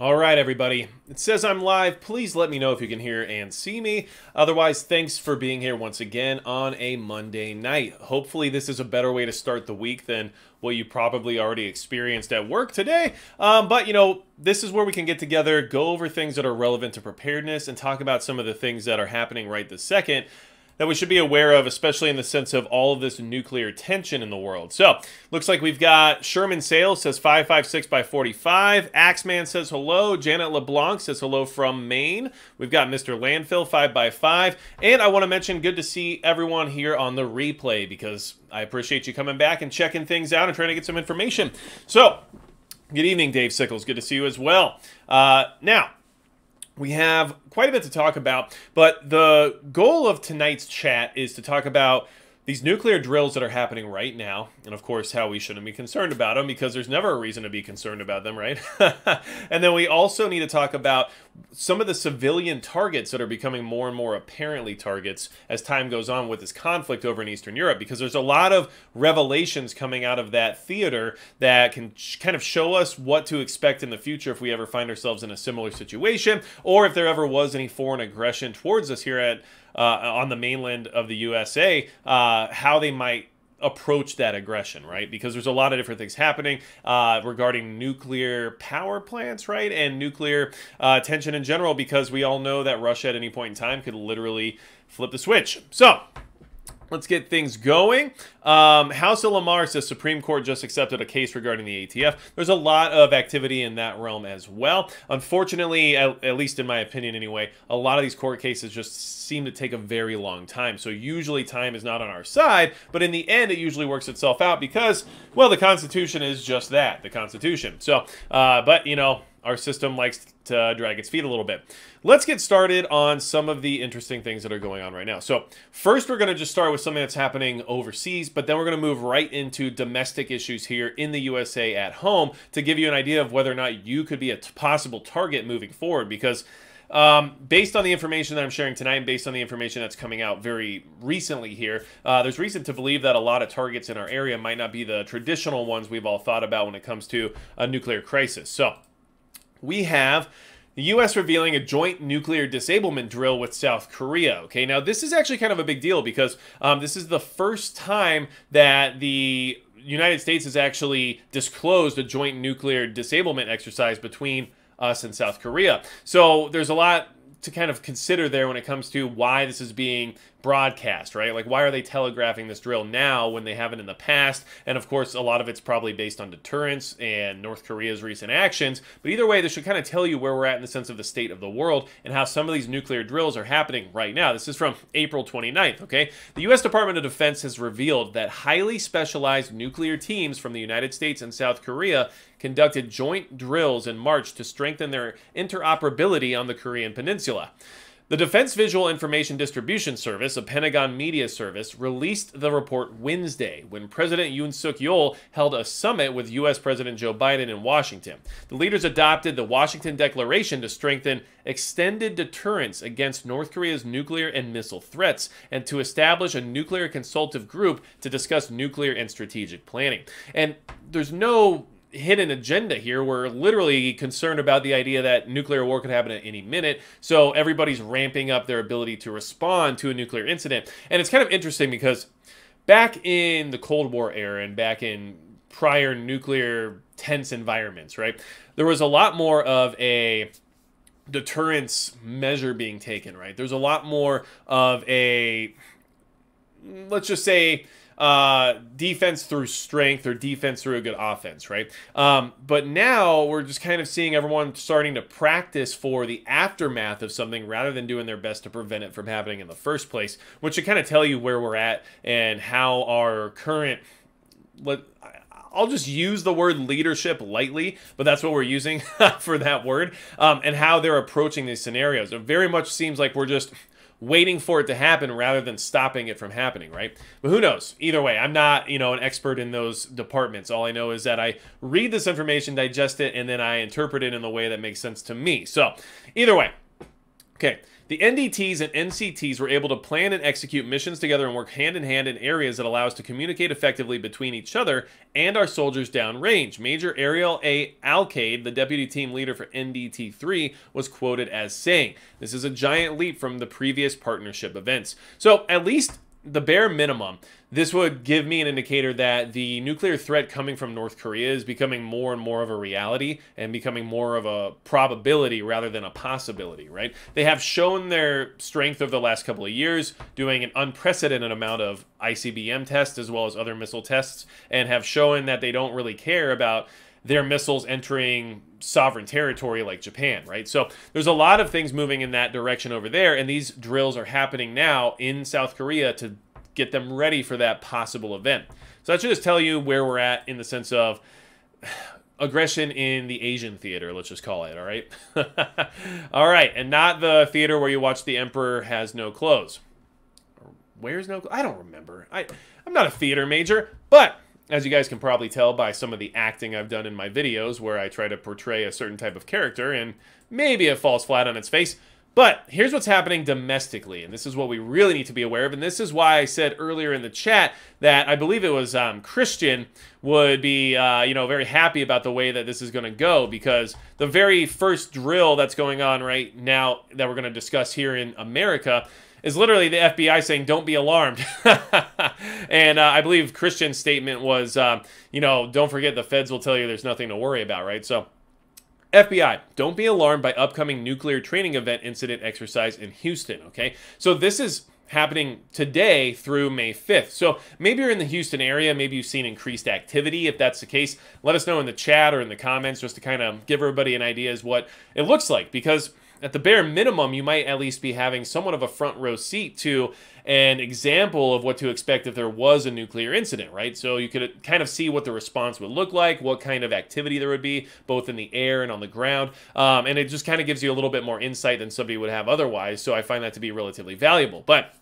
All right, everybody. It says I'm live. Please let me know if you can hear and see me. Otherwise, thanks for being here once again on a Monday night. Hopefully, this is a better way to start the week than what you probably already experienced at work today. Um, but, you know, this is where we can get together, go over things that are relevant to preparedness, and talk about some of the things that are happening right this second that we should be aware of, especially in the sense of all of this nuclear tension in the world. So, looks like we've got Sherman Sales says 556 by 45. Axeman says hello. Janet LeBlanc says hello from Maine. We've got Mr. Landfill 5 by 5 And I want to mention, good to see everyone here on the replay because I appreciate you coming back and checking things out and trying to get some information. So, good evening, Dave Sickles. Good to see you as well. Uh, now, we have quite a bit to talk about, but the goal of tonight's chat is to talk about these nuclear drills that are happening right now, and of course, how we shouldn't be concerned about them because there's never a reason to be concerned about them, right? and then we also need to talk about some of the civilian targets that are becoming more and more apparently targets as time goes on with this conflict over in Eastern Europe because there's a lot of revelations coming out of that theater that can kind of show us what to expect in the future if we ever find ourselves in a similar situation or if there ever was any foreign aggression towards us here at on the mainland of the USA, uh, how they might approach that aggression, right? Because there's a lot of different things happening uh, regarding nuclear power plants, right? And nuclear uh, tension in general, because we all know that Russia at any point in time could literally flip the switch. So, Let's get things going. Um, House of Lamar says Supreme Court just accepted a case regarding the ATF. There's a lot of activity in that realm as well. Unfortunately, at, at, least in my opinion anyway, a lot of these court cases just seem to take a very long time. So usually time is not on our side, but in the end, it usually works itself out because, well, the Constitution is just that, the Constitution. So, uh, but, you know, our system likes to drag its feet a little bit. Let's get started on some of the interesting things that are going on right now. So first, we're going to just start with something that's happening overseas, but then we're going to move right into domestic issues here in the USA at home to give you an idea of whether or not you could be a possible target moving forward because um, based on the information that I'm sharing tonight and based on the information that's coming out very recently here, uh, there's reason to believe that a lot of targets in our area might not be the traditional ones we've all thought about when it comes to a nuclear crisis. So we have the U.S. revealing a joint nuclear disablement drill with South Korea. Okay, now this is actually kind of a big deal because um, this is the first time that the United States has actually disclosed a joint nuclear disablement exercise between us and South Korea. So there's a lot to kind of consider there when it comes to why this is being broadcast, right? Like, why are they telegraphing this drill now when they haven't in the past? And of course, a lot of it's probably based on deterrence and North Korea's recent actions. But either way, this should kind of tell you where we're at in the sense of the state of the world and how some of these nuclear drills are happening right now. This is from April 29th, okay? The U.S. Department of Defense has revealed that highly specialized nuclear teams from the United States and South Korea conducted joint drills in March to strengthen their interoperability on the Korean Peninsula. The Defense Visual Information Distribution Service, a Pentagon media service, released the report Wednesday when President Yoon Suk Yeol held a summit with U.S. President Joe Biden in Washington. The leaders adopted the Washington Declaration to strengthen extended deterrence against North Korea's nuclear and missile threats and to establish a nuclear consultative group to discuss nuclear and strategic planning. And there's no hidden agenda here. We're literally concerned about the idea that nuclear war could happen at any minute. So everybody's ramping up their ability to respond to a nuclear incident. And it's kind of interesting because back in the Cold War era and back in prior nuclear tense environments, right, there was a lot more of a deterrence measure being taken, right? There's a lot more of a, let's just say, uh, defense through strength or defense through a good offense, right? Um, but now we're just kind of seeing everyone starting to practice for the aftermath of something rather than doing their best to prevent it from happening in the first place, which should kind of tell you where we're at and how our current. Let, I'll just use the word leadership lightly, but that's what we're using for that word, um, and how they're approaching these scenarios. It very much seems like we're just waiting for it to happen rather than stopping it from happening, right? But who knows? Either way, I'm not, you know, an expert in those departments. All I know is that I read this information, digest it, and then I interpret it in the way that makes sense to me. So, either way, okay. The NDTs and NCTs were able to plan and execute missions together and work hand in hand in areas that allow us to communicate effectively between each other and our soldiers downrange. Major Ariel A. Alcade, the deputy team leader for NDT 3, was quoted as saying, This is a giant leap from the previous partnership events. So, at least the bare minimum, this would give me an indicator that the nuclear threat coming from North Korea is becoming more and more of a reality and becoming more of a probability rather than a possibility, right? They have shown their strength over the last couple of years, doing an unprecedented amount of ICBM tests as well as other missile tests, and have shown that they don't really care about their missiles entering sovereign territory like Japan, right? So there's a lot of things moving in that direction over there, and these drills are happening now in South Korea to get them ready for that possible event. So that should just tell you where we're at in the sense of aggression in the Asian theater, let's just call it, all right? all right, and not the theater where you watch The Emperor Has No Clothes. Where's no I don't remember. I I'm not a theater major, but as you guys can probably tell by some of the acting I've done in my videos where I try to portray a certain type of character and maybe it falls flat on its face. But here's what's happening domestically, and this is what we really need to be aware of. And this is why I said earlier in the chat that I believe it was um, Christian would be, uh, you know, very happy about the way that this is going to go because the very first drill that's going on right now that we're going to discuss here in America is literally the FBI saying, "Don't be alarmed." and uh, I believe Christian's statement was, uh, you know, don't forget the feds will tell you there's nothing to worry about, right? So. FBI, don't be alarmed by upcoming nuclear training event incident exercise in Houston, okay? So this is happening today through May 5th. So maybe you're in the Houston area, maybe you've seen increased activity. If that's the case, let us know in the chat or in the comments just to kind of give everybody an idea as what it looks like because at the bare minimum, you might at least be having somewhat of a front row seat to an example of what to expect if there was a nuclear incident, right? So you could kind of see what the response would look like, what kind of activity there would be, both in the air and on the ground. Um, and it just kind of gives you a little bit more insight than somebody would have otherwise. So I find that to be relatively valuable. But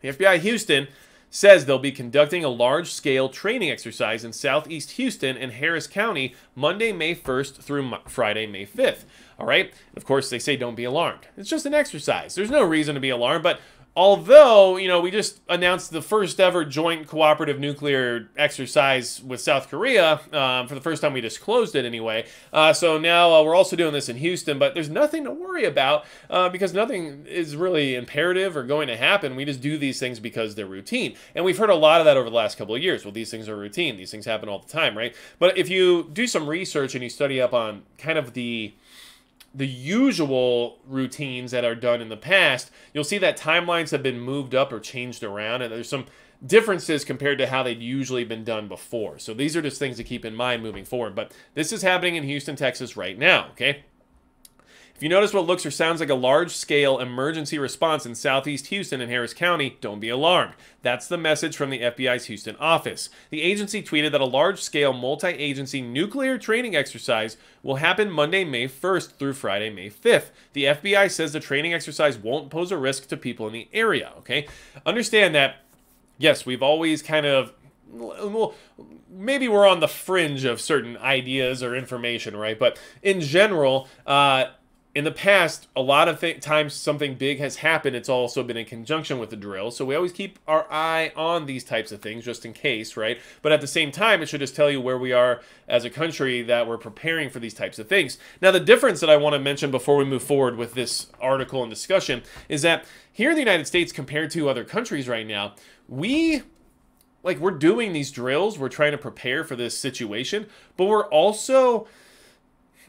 the FBI Houston says they'll be conducting a large scale training exercise in southeast Houston and Harris County Monday, May 1st through Friday, May 5th. All right? Of course, they say don't be alarmed. It's just an exercise. There's no reason to be alarmed, but Although, you know, we just announced the first ever joint cooperative nuclear exercise with South Korea um, for the first time we disclosed it anyway. Uh, so now uh, we're also doing this in Houston, but there's nothing to worry about uh, because nothing is really imperative or going to happen. We just do these things because they're routine. And we've heard a lot of that over the last couple of years. Well, these things are routine. These things happen all the time, right? But if you do some research and you study up on kind of the the usual routines that are done in the past, you'll see that timelines have been moved up or changed around, and there's some differences compared to how they'd usually been done before. So these are just things to keep in mind moving forward. But this is happening in Houston, Texas right now, okay? If you notice what looks or sounds like a large-scale emergency response in southeast Houston and Harris County, don't be alarmed. That's the message from the FBI's Houston office. The agency tweeted that a large-scale multi-agency nuclear training exercise will happen Monday, May 1st through Friday, May 5th. The FBI says the training exercise won't pose a risk to people in the area, okay? Understand that, yes, we've always kind of well, maybe we're on the fringe of certain ideas or information, right? But in general, uh, in the past, a lot of th- times something big has happened. It's also been in conjunction with the drill. So we always keep our eye on these types of things just in case, right? But at the same time, it should just tell you where we are as a country that we're preparing for these types of things. Now, the difference that I want to mention before we move forward with this article and discussion is that here in the United States, compared to other countries right now, we like we're doing these drills, we're trying to prepare for this situation, but we're also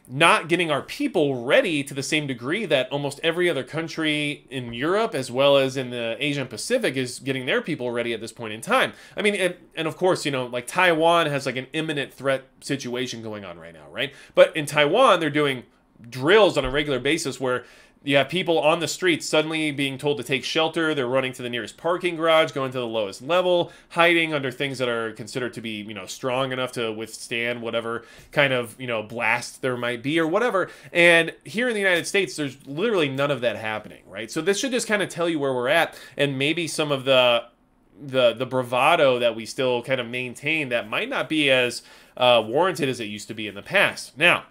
not getting our people ready to the same degree that almost every other country in Europe as well as in the Asian Pacific is getting their people ready at this point in time. I mean, and, and of course, you know, like Taiwan has like an imminent threat situation going on right now, right? But in Taiwan, they're doing drills on a regular basis where you have people on the streets suddenly being told to take shelter. They're running to the nearest parking garage, going to the lowest level, hiding under things that are considered to be, you know, strong enough to withstand whatever kind of, you know, blast there might be or whatever. And here in the United States, there's literally none of that happening, right? So this should just kind of tell you where we're at and maybe some of the the the bravado that we still kind of maintain that might not be as uh, warranted as it used to be in the past. Now,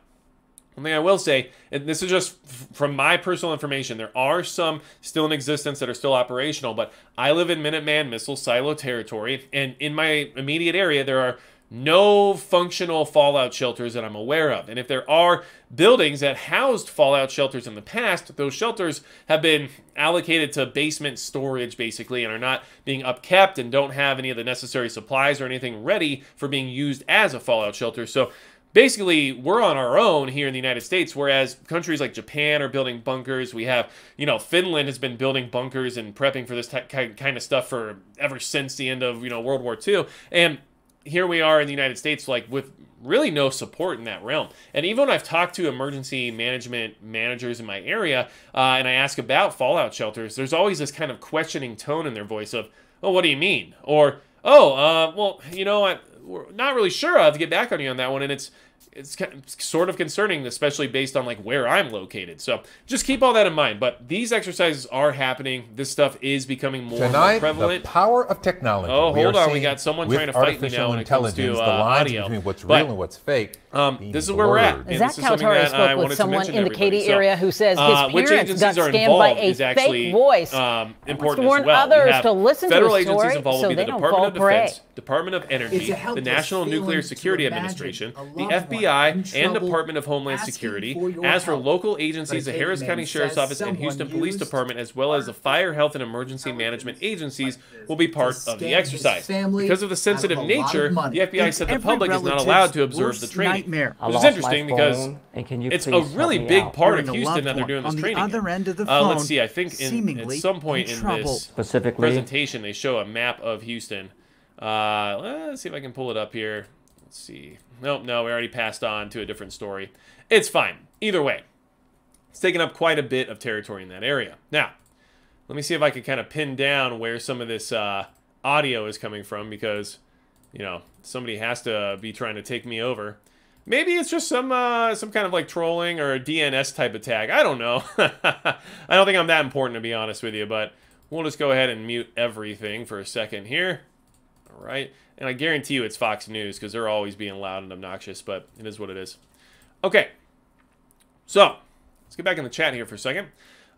One thing I will say, and this is just from my personal information, there are some still in existence that are still operational, but I live in Minuteman missile silo territory, and in my immediate area, there are no functional fallout shelters that I'm aware of. And if there are buildings that housed fallout shelters in the past, those shelters have been allocated to basement storage basically and are not being upkept and don't have any of the necessary supplies or anything ready for being used as a fallout shelter. So basically we're on our own here in the United States, whereas countries like Japan are building bunkers. We have, you know, Finland has been building bunkers and prepping for this kind of stuff for ever since the end of, you know, World War II. And here we are in the United States, like with really no support in that realm. And even when I've talked to emergency management managers in my area uh, and I ask about fallout shelters, there's always this kind of questioning tone in their voice of, oh, what do you mean? Or, oh, uh, well, you know, I, we're not really sure. I'll have to get back on you on that one. And it's it's sort of concerning, especially based on like where I'm located. So just keep all that in mind. But these exercises are happening. This stuff is becoming more, Tonight, more prevalent. the power of technology. Oh, hold on. We got someone trying to fight me now when it comes to uh, the lines audio. between what's but, real and what's fake. Um, this is where we're at. Zach Caltari spoke with someone in the Katy so, area who says his uh, parents got scammed by a fake voice. Um, important to warn as well. others to listen federal to his agencies story involved so will be they the don't Department fall of prey. Defense, Department of Energy, the National Nuclear Security Administration, the FBI, and Department of Homeland Security. As for local agencies, the Harris County Sheriff's Office and Houston Police Department, as well as the Fire, Health, and Emergency Management agencies, will be part of the exercise. Because of the sensitive nature, the FBI said the public is not allowed to observe the training. Which is interesting because it's a really big part of Houston that they're doing this the training. other in. end of the Uh, let's see. I think in, at some point in in, this presentation, they show a map of Houston. Uh, let's see if I can pull it up here. Let's see. Nope, no, we already passed on to a different story. It's fine. Either way, it's taken up quite a bit of territory in that area. Now, let me see if I can kind of pin down where some of this uh, audio is coming from because, you know, somebody has to be trying to take me over. Maybe it's just some uh, some kind of like trolling or a DNS type attack. I don't know. I don't think I'm that important to be honest with you, but we'll just go ahead and mute everything for a second here. Right. And I guarantee you it's Fox News because they're always being loud and obnoxious, but it is what it is. Okay. So, let's get back in the chat here for a second.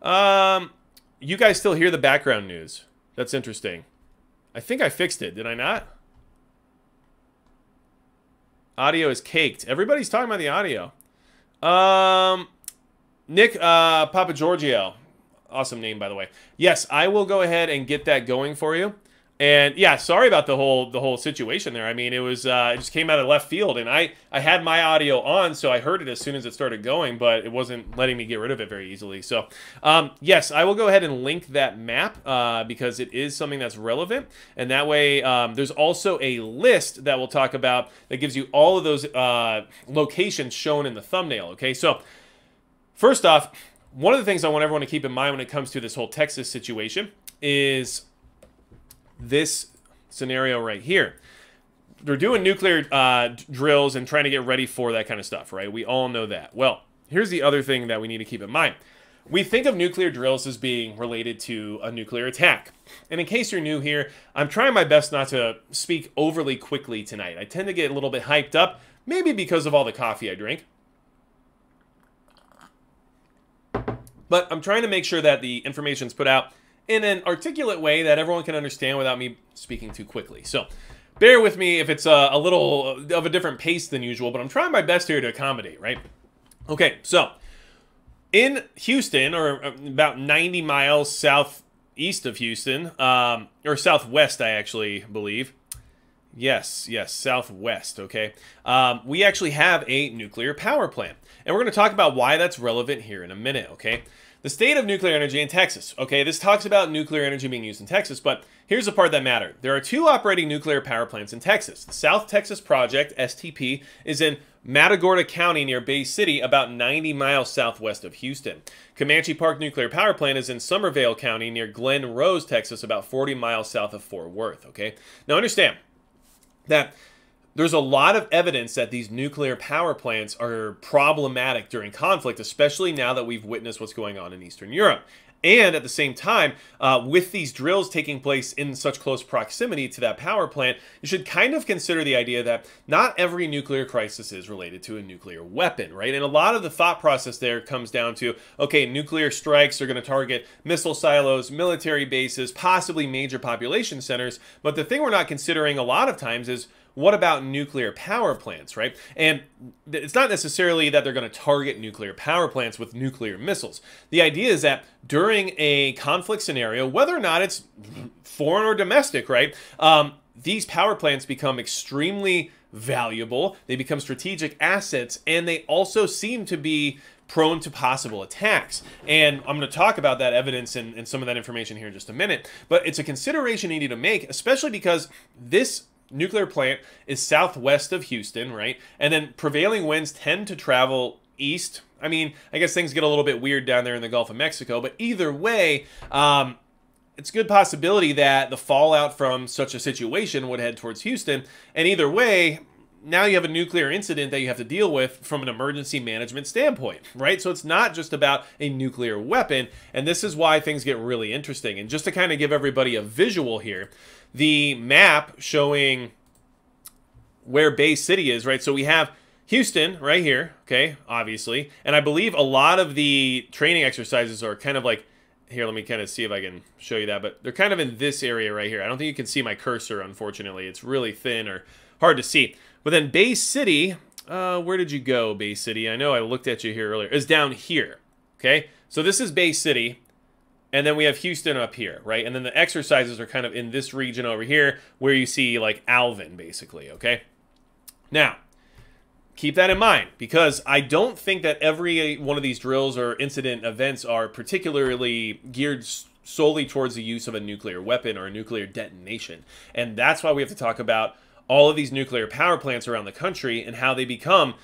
Um, you guys still hear the background news. That's interesting. I think I fixed it. Did I not? Audio is caked. Everybody's talking about the audio. Um, Nick uh, Papa Giorgio. Awesome name, by the way. Yes, I will go ahead and get that going for you. And yeah, sorry about the whole the whole situation there. I mean, it was uh, it just came out of left field, and I I had my audio on, so I heard it as soon as it started going, but it wasn't letting me get rid of it very easily. So um, yes, I will go ahead and link that map uh, because it is something that's relevant, and that way um, there's also a list that we'll talk about that gives you all of those uh, locations shown in the thumbnail. Okay, so first off, one of the things I want everyone to keep in mind when it comes to this whole Texas situation is this scenario right here. They're doing nuclear uh, drills and trying to get ready for that kind of stuff, right? We all know that. Well, here's the other thing that we need to keep in mind. We think of nuclear drills as being related to a nuclear attack. And in case you're new here, I'm trying my best not to speak overly quickly tonight. I tend to get a little bit hyped up, maybe because of all the coffee I drink. But I'm trying to make sure that the information's put out in an articulate way that everyone can understand without me speaking too quickly. So bear with me if it's a, a, little of a different pace than usual, but I'm trying my best here to accommodate, right? Okay, so in Houston, or about 90 miles southeast of Houston, um, or southwest, I actually believe. Yes, yes, southwest, okay? Um, we actually have a nuclear power plant. And we're going to talk about why that's relevant here in a minute, okay? The state of nuclear energy in Texas. Okay, this talks about nuclear energy being used in Texas, but here's the part that matters. There are two operating nuclear power plants in Texas. The South Texas Project, STP, is in Matagorda County near Bay City, about 90 miles southwest of Houston. Comanche Peak Nuclear Power Plant is in Somervell County near Glen Rose, Texas, about 40 miles south of Fort Worth, okay? Now understand that there's a lot of evidence that these nuclear power plants are problematic during conflict, especially now that we've witnessed what's going on in Eastern Europe. And at the same time, uh, with these drills taking place in such close proximity to that power plant, you should kind of consider the idea that not every nuclear crisis is related to a nuclear weapon, right? And a lot of the thought process there comes down to okay, nuclear strikes are going to target missile silos, military bases, possibly major population centers. But the thing we're not considering a lot of times is what about nuclear power plants, right? And it's not necessarily that they're going to target nuclear power plants with nuclear missiles. The idea is that during a conflict scenario, whether or not it's foreign or domestic, right? Um, these power plants become extremely valuable, they become strategic assets, and they also seem to be prone to possible attacks. And I'm going to talk about that evidence and, and some of that information here in just a minute. But it's a consideration you need to make, especially because this nuclear plant is southwest of Houston, right? And then prevailing winds tend to travel east. I mean, I guess things get a little bit weird down there in the Gulf of Mexico, but either way, um, it's a good possibility that the fallout from such a situation would head towards Houston. And either way, now you have a nuclear incident that you have to deal with from an emergency management standpoint, right? So it's not just about a nuclear weapon, and this is why things get really interesting. And just to kind of give everybody a visual here, the map showing where Bay City is, right? So we have Houston right here, okay, obviously. And I believe a lot of the training exercises are kind of like here, let me kind of see if I can show you that, but they're kind of in this area right here. I don't think you can see my cursor, unfortunately. It's really thin or hard to see. But then Bay City, uh, where did you go, Bay City? I know I looked at you here earlier. Is down here, okay? So this is Bay City, and then we have Houston up here, right? And then the exercises are kind of in this region over here where you see like Alvin, basically, okay? Now, keep that in mind because I don't think that every one of these drills or incident events are particularly geared solely towards the use of a nuclear weapon or a nuclear detonation. And that's why we have to talk about all of these nuclear power plants around the country and how they become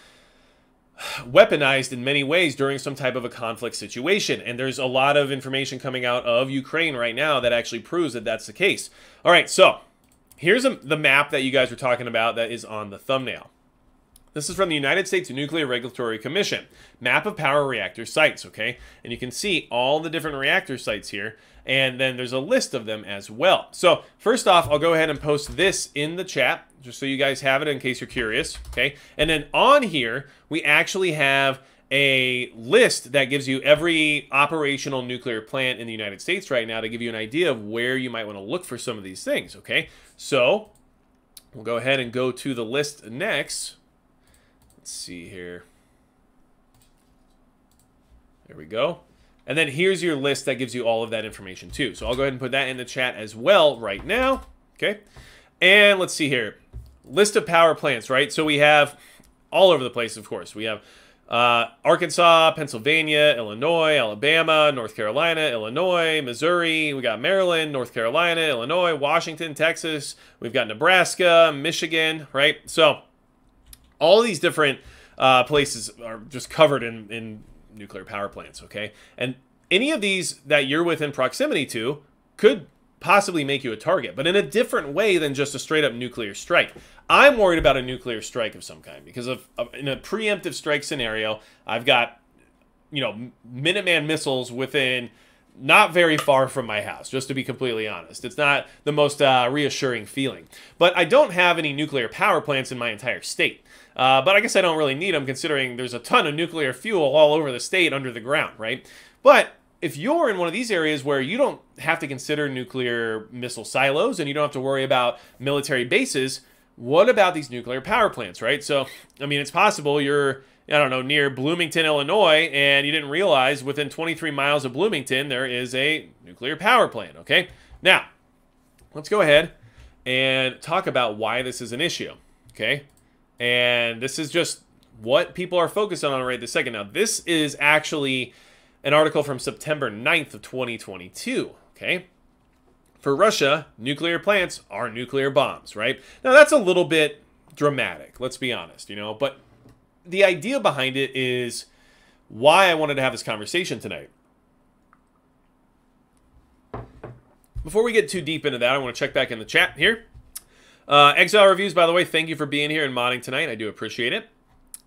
weaponized in many ways during some type of a conflict situation. And there's a lot of information coming out of Ukraine right now that actually proves that that's the case. All right, so here's a, the map that you guys were talking about that is on the thumbnail. This is from the United States Nuclear Regulatory Commission. Map of power reactor sites, okay? And you can see all the different reactor sites here and then there's a list of them as well. So first off, I'll go ahead and post this in the chat, just so you guys have it in case you're curious, okay? And then on here, we actually have a list that gives you every operational nuclear plant in the United States right now to give you an idea of where you might want to look for some of these things, okay? So we'll go ahead and go to the list next. Let's see here. There we go. And then here's your list that gives you all of that information too. So I'll go ahead and put that in the chat as well right now. Okay. And let's see here. List of power plants, right? So we have all over the place, of course. We have uh, Arkansas, Pennsylvania, Illinois, Alabama, North Carolina, Illinois, Missouri. We got Maryland, North Carolina, Illinois, Washington, Texas. We've got Nebraska, Michigan, right? So all these different uh, places are just covered in, in nuclear power plants, okay? And any of these that you're within proximity to could possibly make you a target, but in a different way than just a straight up nuclear strike. I'm worried about a nuclear strike of some kind because of, of in a preemptive strike scenario, I've got you know Minuteman missiles within not very far from my house, just to be completely honest. It's not the most uh, reassuring feeling. But I don't have any nuclear power plants in my entire state. Uh, but I guess I don't really need them considering there's a ton of nuclear fuel all over the state under the ground, right? But if you're in one of these areas where you don't have to consider nuclear missile silos and you don't have to worry about military bases, what about these nuclear power plants, right? So, I mean, it's possible you're, I don't know, near Bloomington, Illinois, and you didn't realize within 23 miles of Bloomington there is a nuclear power plant, okay? Now, let's go ahead and talk about why this is an issue, okay? And this is just what people are focused on right this second. Now, this is actually an article from September 9th of 2022, okay? For Russia, nuclear plants are nuclear bombs, right? Now, that's a little bit dramatic, let's be honest, you know, but the idea behind it is why I wanted to have this conversation tonight. Before we get too deep into that, I want to check back in the chat here. Uh, Exile Reviews, by the way, thank you for being here and modding tonight. I do appreciate it.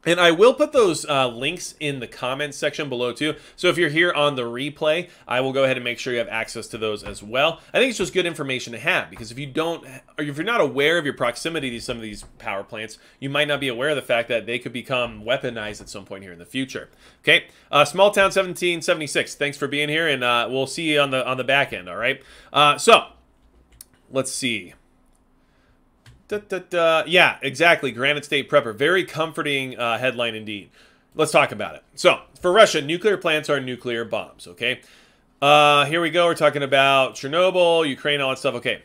And I will put those uh, links in the comments section below too. So if you're here on the replay, I will go ahead and make sure you have access to those as well. I think it's just good information to have because if you don't, or if you're not aware of your proximity to some of these power plants, you might not be aware of the fact that they could become weaponized at some point here in the future. Okay, uh, Small Town 1776. Thanks for being here, and uh, we'll see you on the on the back end. All right. Uh, so let's see. Da, da, da. Yeah, exactly. Granite State Prepper. Very comforting uh, headline indeed. Let's talk about it. So, for Russia, nuclear plants are nuclear bombs, okay? Uh, here we go. We're talking about Chernobyl, Ukraine, all that stuff. Okay.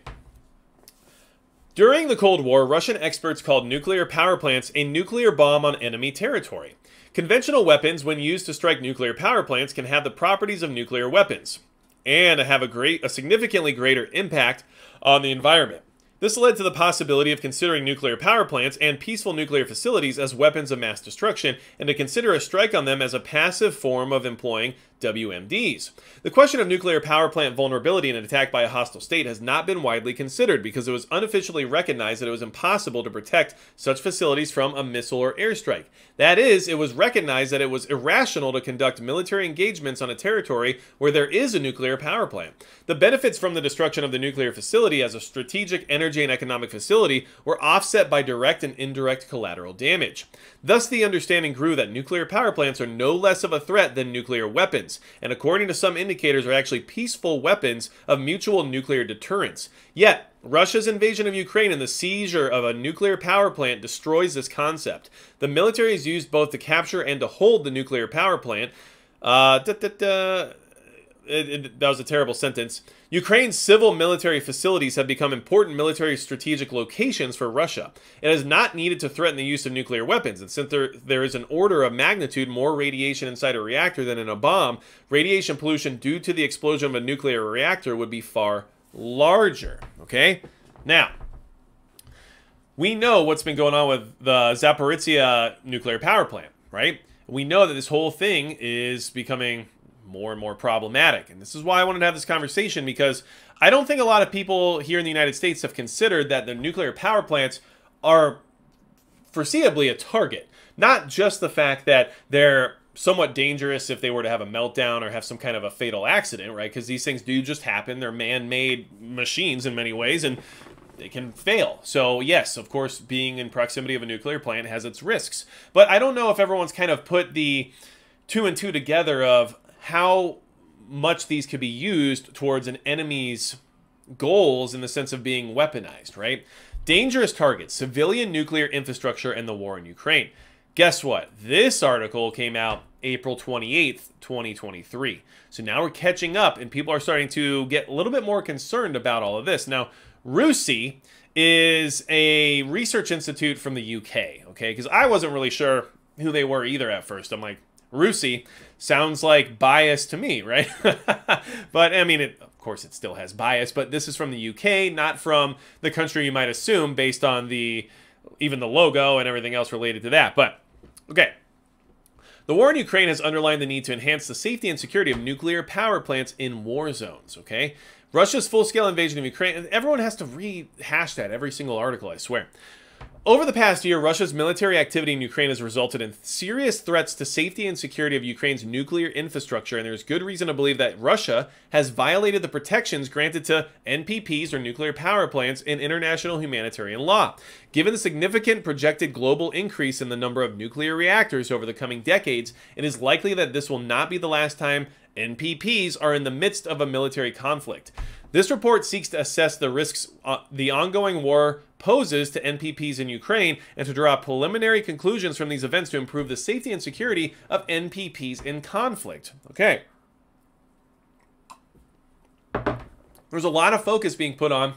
During the Cold War, Russian experts called nuclear power plants a nuclear bomb on enemy territory. Conventional weapons, when used to strike nuclear power plants, can have the properties of nuclear weapons and have a great, a significantly greater impact on the environment. This led to the possibility of considering nuclear power plants and peaceful nuclear facilities as weapons of mass destruction, and to consider a strike on them as a passive form of employing WMDs. The question of nuclear power plant vulnerability in an attack by a hostile state has not been widely considered because it was unofficially recognized that it was impossible to protect such facilities from a missile or airstrike. That is, it was recognized that it was irrational to conduct military engagements on a territory where there is a nuclear power plant. The benefits from the destruction of the nuclear facility as a strategic energy and economic facility were offset by direct and indirect collateral damage. Thus, the understanding grew that nuclear power plants are no less of a threat than nuclear weapons, and according to some indicators, are actually peaceful weapons of mutual nuclear deterrence. Yet, Russia's invasion of Ukraine and the seizure of a nuclear power plant destroys this concept. The military is used both to capture and to hold the nuclear power plant. Uh, da, da, da, it, it, that was a terrible sentence. Ukraine's civil military facilities have become important military strategic locations for Russia. It has not needed to threaten the use of nuclear weapons, and since there, there is an order of magnitude more radiation inside a reactor than in a bomb, radiation pollution due to the explosion of a nuclear reactor would be far larger. Okay? Now, we know what's been going on with the Zaporizhia nuclear power plant, right? We know that this whole thing is becoming more and more problematic. And this is why I wanted to have this conversation because I don't think a lot of people here in the United States have considered that the nuclear power plants are foreseeably a target. Not just the fact that they're somewhat dangerous if they were to have a meltdown or have some kind of a fatal accident, right? Because these things do just happen. They're man made machines in many ways, and they can fail. So, yes, of course, being in proximity of a nuclear plant has its risks. But I don't know if everyone's kind of put the two and two together of how much these could be used towards an enemy's goals in the sense of being weaponized, right? Dangerous targets, civilian nuclear infrastructure, and the war in Ukraine. Guess what? This article came out April 28th, 2023. So now we're catching up, and people are starting to get a little bit more concerned about all of this. Now, RUSI is a research institute from the UK, okay? Because I wasn't really sure who they were either at first. I'm like, RUSI sounds like bias to me, right? but I mean, it, of course, it still has bias, but this is from the UK, not from the country you might assume based on the even the logo and everything else related to that. But okay. The war in Ukraine has underlined the need to enhance the safety and security of nuclear power plants in war zones, okay? Russia's full-scale invasion of Ukraine, everyone has to rehash that every single article, I swear. Over the past year, Russia's military activity in Ukraine has resulted in serious threats to safety and security of Ukraine's nuclear infrastructure, and there's good reason to believe that Russia has violated the protections granted to NPPs or nuclear power plants in international humanitarian law. Given the significant projected global increase in the number of nuclear reactors over the coming decades, it is likely that this will not be the last time NPPs are in the midst of a military conflict. This report seeks to assess the risks uh, the ongoing war poses to NPPs in Ukraine and to draw preliminary conclusions from these events to improve the safety and security of NPPs in conflict. Okay. There's a lot of focus being put on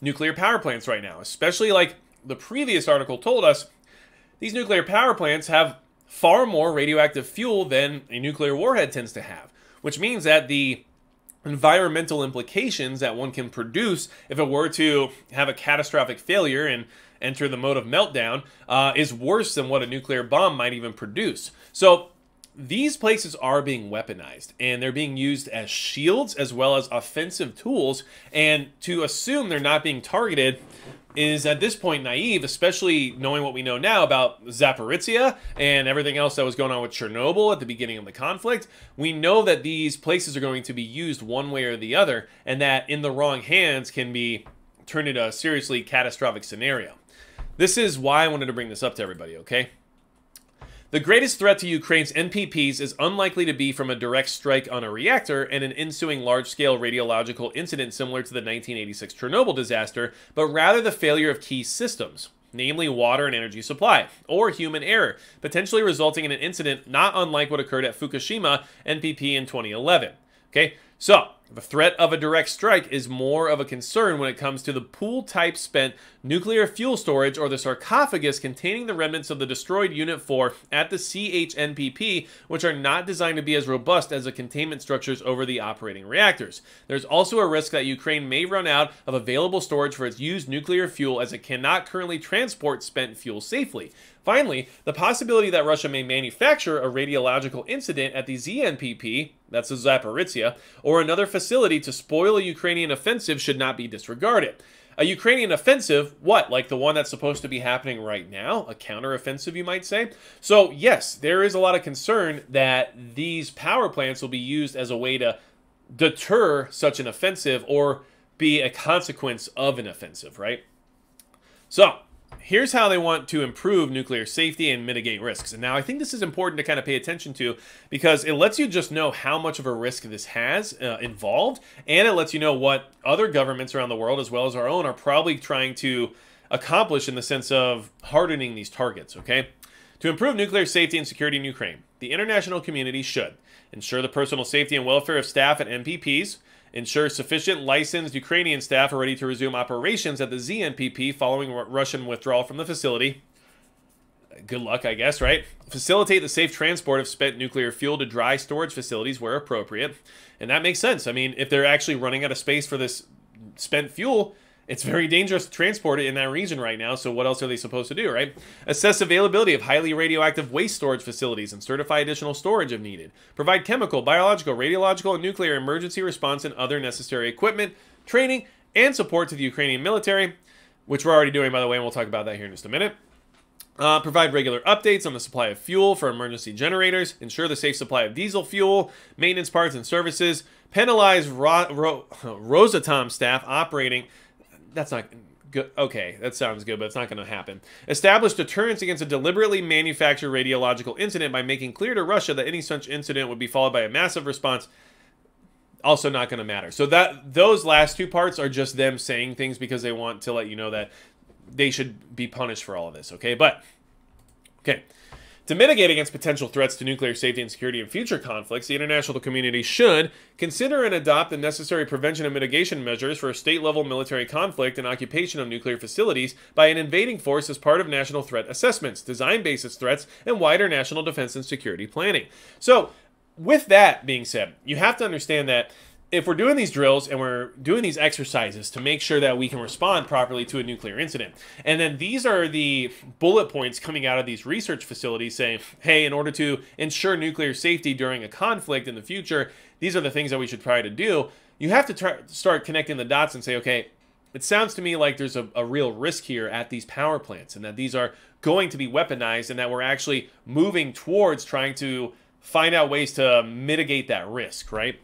nuclear power plants right now, especially like the previous article told us, these nuclear power plants have far more radioactive fuel than a nuclear warhead tends to have, which means that the environmental implications that one can produce if it were to have a catastrophic failure and enter the mode of meltdown uh, is worse than what a nuclear bomb might even produce. So these places are being weaponized and they're being used as shields as well as offensive tools. And to assume they're not being targeted is at this point naive, especially knowing what we know now about Zaporizhia and everything else that was going on with Chernobyl at the beginning of the conflict. We know that these places are going to be used one way or the other, and that in the wrong hands can be turned into a seriously catastrophic scenario. This is why I wanted to bring this up to everybody, okay? The greatest threat to Ukraine's NPPs is unlikely to be from a direct strike on a reactor and an ensuing large scale radiological incident similar to the 1986 Chernobyl disaster, but rather the failure of key systems, namely water and energy supply, or human error, potentially resulting in an incident not unlike what occurred at Fukushima NPP in 2011. Okay, so the threat of a direct strike is more of a concern when it comes to the pool type spent nuclear fuel storage or the sarcophagus containing the remnants of the destroyed Unit 4 at the CHNPP, which are not designed to be as robust as the containment structures over the operating reactors. There's also a risk that Ukraine may run out of available storage for its used nuclear fuel as it cannot currently transport spent fuel safely. Finally, the possibility that Russia may manufacture a radiological incident at the ZNPP, that's the Zaporizhia, or another facility to spoil a Ukrainian offensive should not be disregarded. A Ukrainian offensive, what, like the one that's supposed to be happening right now? A counteroffensive, you might say? So, yes, there is a lot of concern that these power plants will be used as a way to deter such an offensive or be a consequence of an offensive, right? So, here's how they want to improve nuclear safety and mitigate risks. And now I think this is important to kind of pay attention to because it lets you just know how much of a risk this has uh, involved, and it lets you know what other governments around the world, as well as our own, are probably trying to accomplish in the sense of hardening these targets, okay? To improve nuclear safety and security in Ukraine, the international community should ensure the personal safety and welfare of staff at NPPs, ensure sufficient licensed Ukrainian staff are ready to resume operations at the ZNPP following Russian withdrawal from the facility. Good luck, I guess, right? Facilitate the safe transport of spent nuclear fuel to dry storage facilities where appropriate. And that makes sense. I mean, if they're actually running out of space for this spent fuel, it's very dangerous to transport it in that region right now, so what else are they supposed to do, right? Assess availability of highly radioactive waste storage facilities and certify additional storage if needed. Provide chemical, biological, radiological, and nuclear emergency response and other necessary equipment, training, and support to the Ukrainian military, which we're already doing, by the way, and we'll talk about that here in just a minute. Uh, provide regular updates on the supply of fuel for emergency generators. Ensure the safe supply of diesel fuel, maintenance parts and services. Penalize Ro Ro Rosatom staff operating that's not good. Okay, that sounds good, but it's not going to happen. Establish deterrence against a deliberately manufactured radiological incident by making clear to Russia that any such incident would be followed by a massive response. Also, not going to matter. So that those last two parts are just them saying things because they want to let you know that they should be punished for all of this. Okay, but okay. To mitigate against potential threats to nuclear safety and security in future conflicts, the international community should consider and adopt the necessary prevention and mitigation measures for a state level military conflict and occupation of nuclear facilities by an invading force as part of national threat assessments, design basis threats, and wider national defense and security planning. So, with that being said, you have to understand that if we're doing these drills and we're doing these exercises to make sure that we can respond properly to a nuclear incident, and then these are the bullet points coming out of these research facilities saying, hey, in order to ensure nuclear safety during a conflict in the future, these are the things that we should try to do. You have to try, start connecting the dots and say, okay, it sounds to me like there's a, a real risk here at these power plants and that these are going to be weaponized and that we're actually moving towards trying to find out ways to mitigate that risk, right?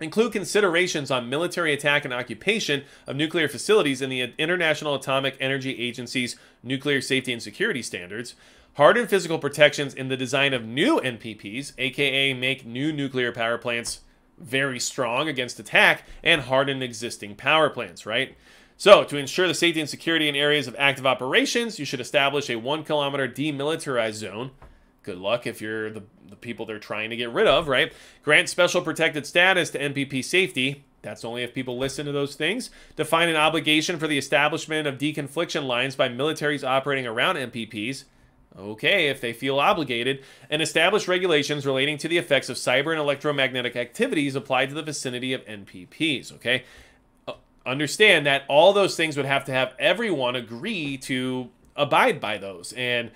Include considerations on military attack and occupation of nuclear facilities in the International Atomic Energy Agency's nuclear safety and security standards, hardened physical protections in the design of new NPPs, aka make new nuclear power plants very strong against attack, and harden existing power plants, right? So, to ensure the safety and security in areas of active operations, you should establish a one kilometer demilitarized zone good luck if you're the, the people they're trying to get rid of, right? Grant special protected status to NPP safety. That's only if people listen to those things. Define an obligation for the establishment of deconfliction lines by militaries operating around NPPs. Okay, if they feel obligated, and establish regulations relating to the effects of cyber and electromagnetic activities applied to the vicinity of NPPs. Okay, uh, understand that all those things would have to have everyone agree to abide by those. And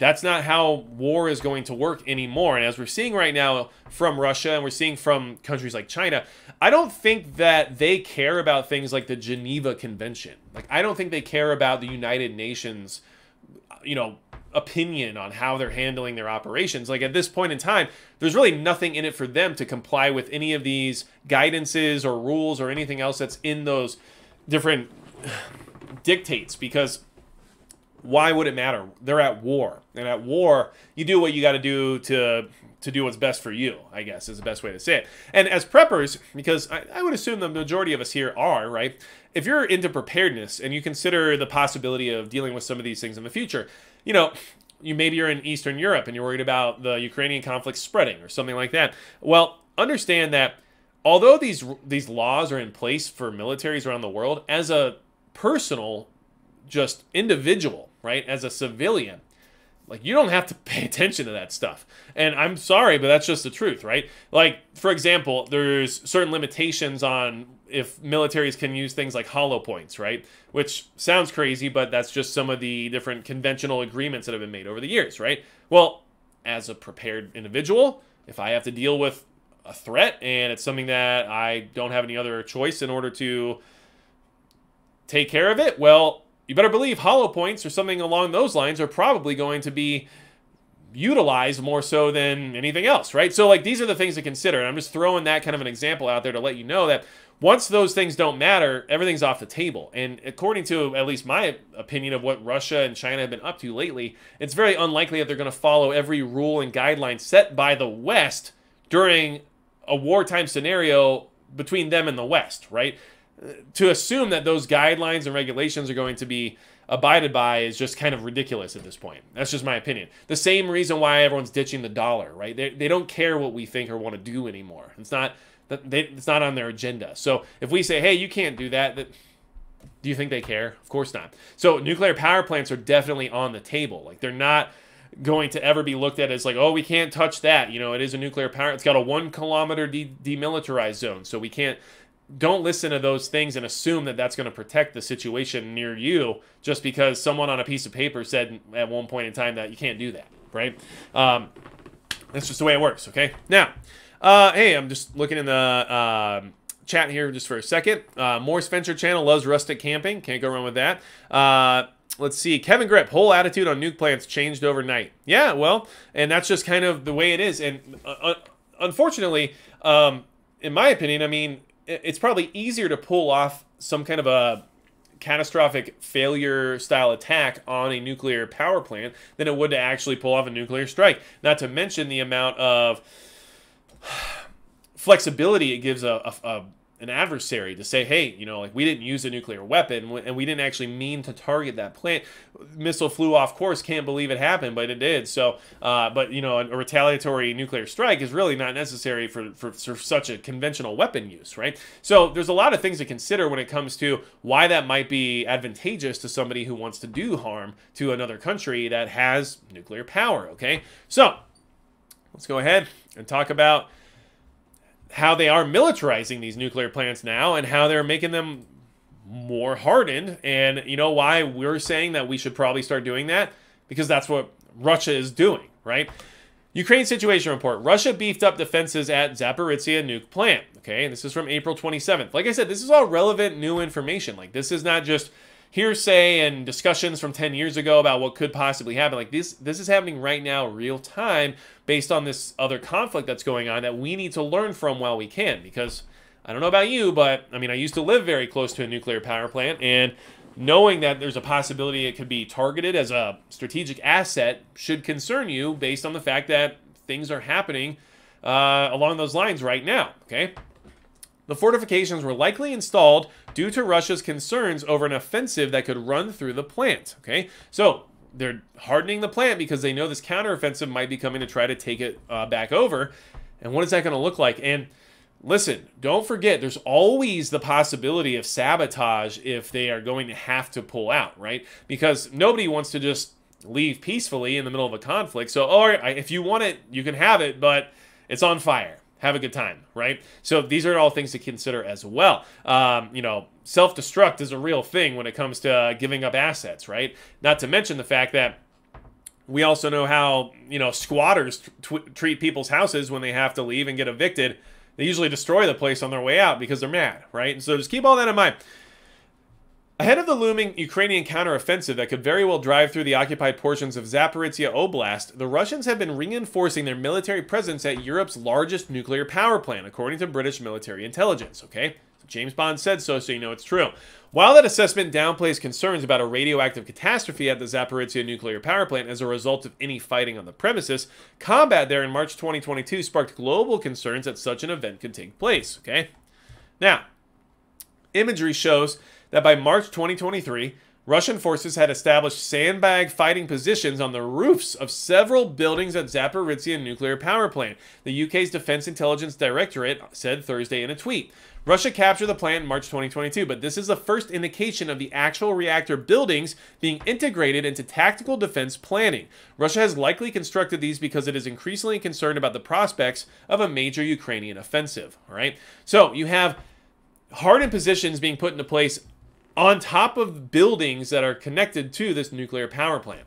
that's not how war is going to work anymore. And as we're seeing right now from Russia and we're seeing from countries like China, I don't think that they care about things like the Geneva Convention. Like, I don't think they care about the United Nations, you know, opinion on how they're handling their operations. Like, at this point in time, there's really nothing in it for them to comply with any of these guidances or rules or anything else that's in those different dictates because why would it matter? They're at war, and at war, you do what you got to do to to do what's best for you. I guess is the best way to say it. And as preppers, because I, I would assume the majority of us here are right. If you're into preparedness and you consider the possibility of dealing with some of these things in the future, you know, you maybe you're in Eastern Europe and you're worried about the Ukrainian conflict spreading or something like that. Well, understand that although these these laws are in place for militaries around the world, as a personal, just individual, right? As a civilian, like you don't have to pay attention to that stuff. And I'm sorry, but that's just the truth, right? Like, for example, there's certain limitations on if militaries can use things like hollow points, right? Which sounds crazy, but that's just some of the different conventional agreements that have been made over the years, right? Well, as a prepared individual, if I have to deal with a threat and it's something that I don't have any other choice in order to take care of it, well, you better believe hollow points or something along those lines are probably going to be utilized more so than anything else, right? So, like, these are the things to consider. And I'm just throwing that kind of an example out there to let you know that once those things don't matter, everything's off the table. And according to at least my opinion of what Russia and China have been up to lately, it's very unlikely that they're going to follow every rule and guideline set by the West during a wartime scenario between them and the West, right? To assume that those guidelines and regulations are going to be abided by is just kind of ridiculous at this point. That's just my opinion. The same reason why everyone's ditching the dollar, right? They, they don't care what we think or want to do anymore. It's not they, it's not on their agenda. So if we say, hey, you can't do that, that do you think they care? Of course not. So nuclear power plants are definitely on the table. Like they're not going to ever be looked at as like, oh, we can't touch that. You know, it is a nuclear power. It's got a one kilometer de- demilitarized zone, so we can't don't listen to those things and assume that that's going to protect the situation near you just because someone on a piece of paper said at one point in time that you can't do that, right? Um, that's just the way it works, okay? Now, uh, hey, I'm just looking in the uh, chat here just for a second. Uh, Morse Venture Channel loves rustic camping. Can't go wrong with that. Uh, let's see. Kevin Grip, whole attitude on nuke plants changed overnight. Yeah, well, and that's just kind of the way it is. And uh, uh unfortunately, um, in my opinion, I mean, it's probably easier to pull off some kind of a catastrophic failure style attack on a nuclear power plant than it would to actually pull off a nuclear strike. Not to mention the amount of flexibility it gives a, a, a an adversary to say, hey, you know, like we didn't use a nuclear weapon and we didn't actually mean to target that plant. Missile flew off course. Can't believe it happened, but it did. So, uh, but you know, a, a, retaliatory nuclear strike is really not necessary for, for, for such a conventional weapon use, right? So there's a lot of things to consider when it comes to why that might be advantageous to somebody who wants to do harm to another country that has nuclear power. Okay, so let's go ahead and talk about how they are militarizing these nuclear plants now and how they're making them more hardened. And you know why we're saying that we should probably start doing that? Because that's what Russia is doing, right? Ukraine situation report. Russia beefed up defenses at Zaporizhia nuke plant. Okay, and this is from April 27th. Like I said, this is all relevant new information. Like this is not just hearsay and discussions from 10 years ago about what could possibly happen. Like this this is happening right now real time based on this other conflict that's going on that we need to learn from while we can because I don't know about you, but I mean I used to live very close to a nuclear power plant and knowing that there's a possibility it could be targeted as a strategic asset should concern you based on the fact that things are happening uh, along those lines right now, okay? The fortifications were likely installed due to Russia's concerns over an offensive that could run through the plant. Okay, so they're hardening the plant because they know this counteroffensive might be coming to try to take it uh, back over. And what is that going to look like? And listen, don't forget, there's always the possibility of sabotage if they are going to have to pull out, right? Because nobody wants to just leave peacefully in the middle of a conflict. So, all right, if you want it, you can have it, but it's on fire have a good time, right? So these are all things to consider as well. Um, you know, self destruct is a real thing when it comes to uh, giving up assets, right? Not to mention the fact that We also know how, you know, squatters treat people's houses when they have to leave and get evicted. They usually destroy the place on their way out because they're mad, right? And so just keep all that in mind. Ahead of the looming Ukrainian counteroffensive that could very well drive through the occupied portions of Zaporizhia Oblast, the Russians have been reinforcing their military presence at Europe's largest nuclear power plant, according to British military intelligence, okay? James Bond said so, so you know it's true. While that assessment downplays concerns about a radioactive catastrophe at the Zaporizhia nuclear power plant as a result of any fighting on the premises, combat there in March 2022 sparked global concerns that such an event could take place, okay? Now, imagery shows that by March 2023, Russian forces had established sandbag fighting positions on the roofs of several buildings at Zaporizhia nuclear power plant, the UK's Defense Intelligence Directorate said Thursday in a tweet. Russia captured the plant in March 2022, but this is the first indication of the actual reactor buildings being integrated into tactical defense planning. Russia has likely constructed these because it is increasingly concerned about the prospects of a major Ukrainian offensive. All right, so you have hardened positions being put into place on top of buildings that are connected to this nuclear power plant.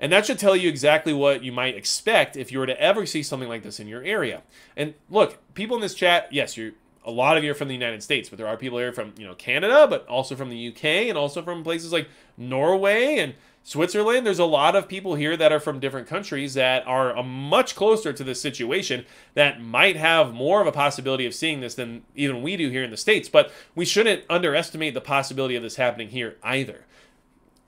And that should tell you exactly what you might expect if you were to ever see something like this in your area. And look, people in this chat, yes, you're a lot of you are from the United States, but there are people here from, you know, Canada, but also from the UK and also from places like Norway and Switzerland, there's a lot of people here that are from different countries that are uh, much closer to this situation that might have more of a possibility of seeing this than even we do here in the States. But we shouldn't underestimate the possibility of this happening here either.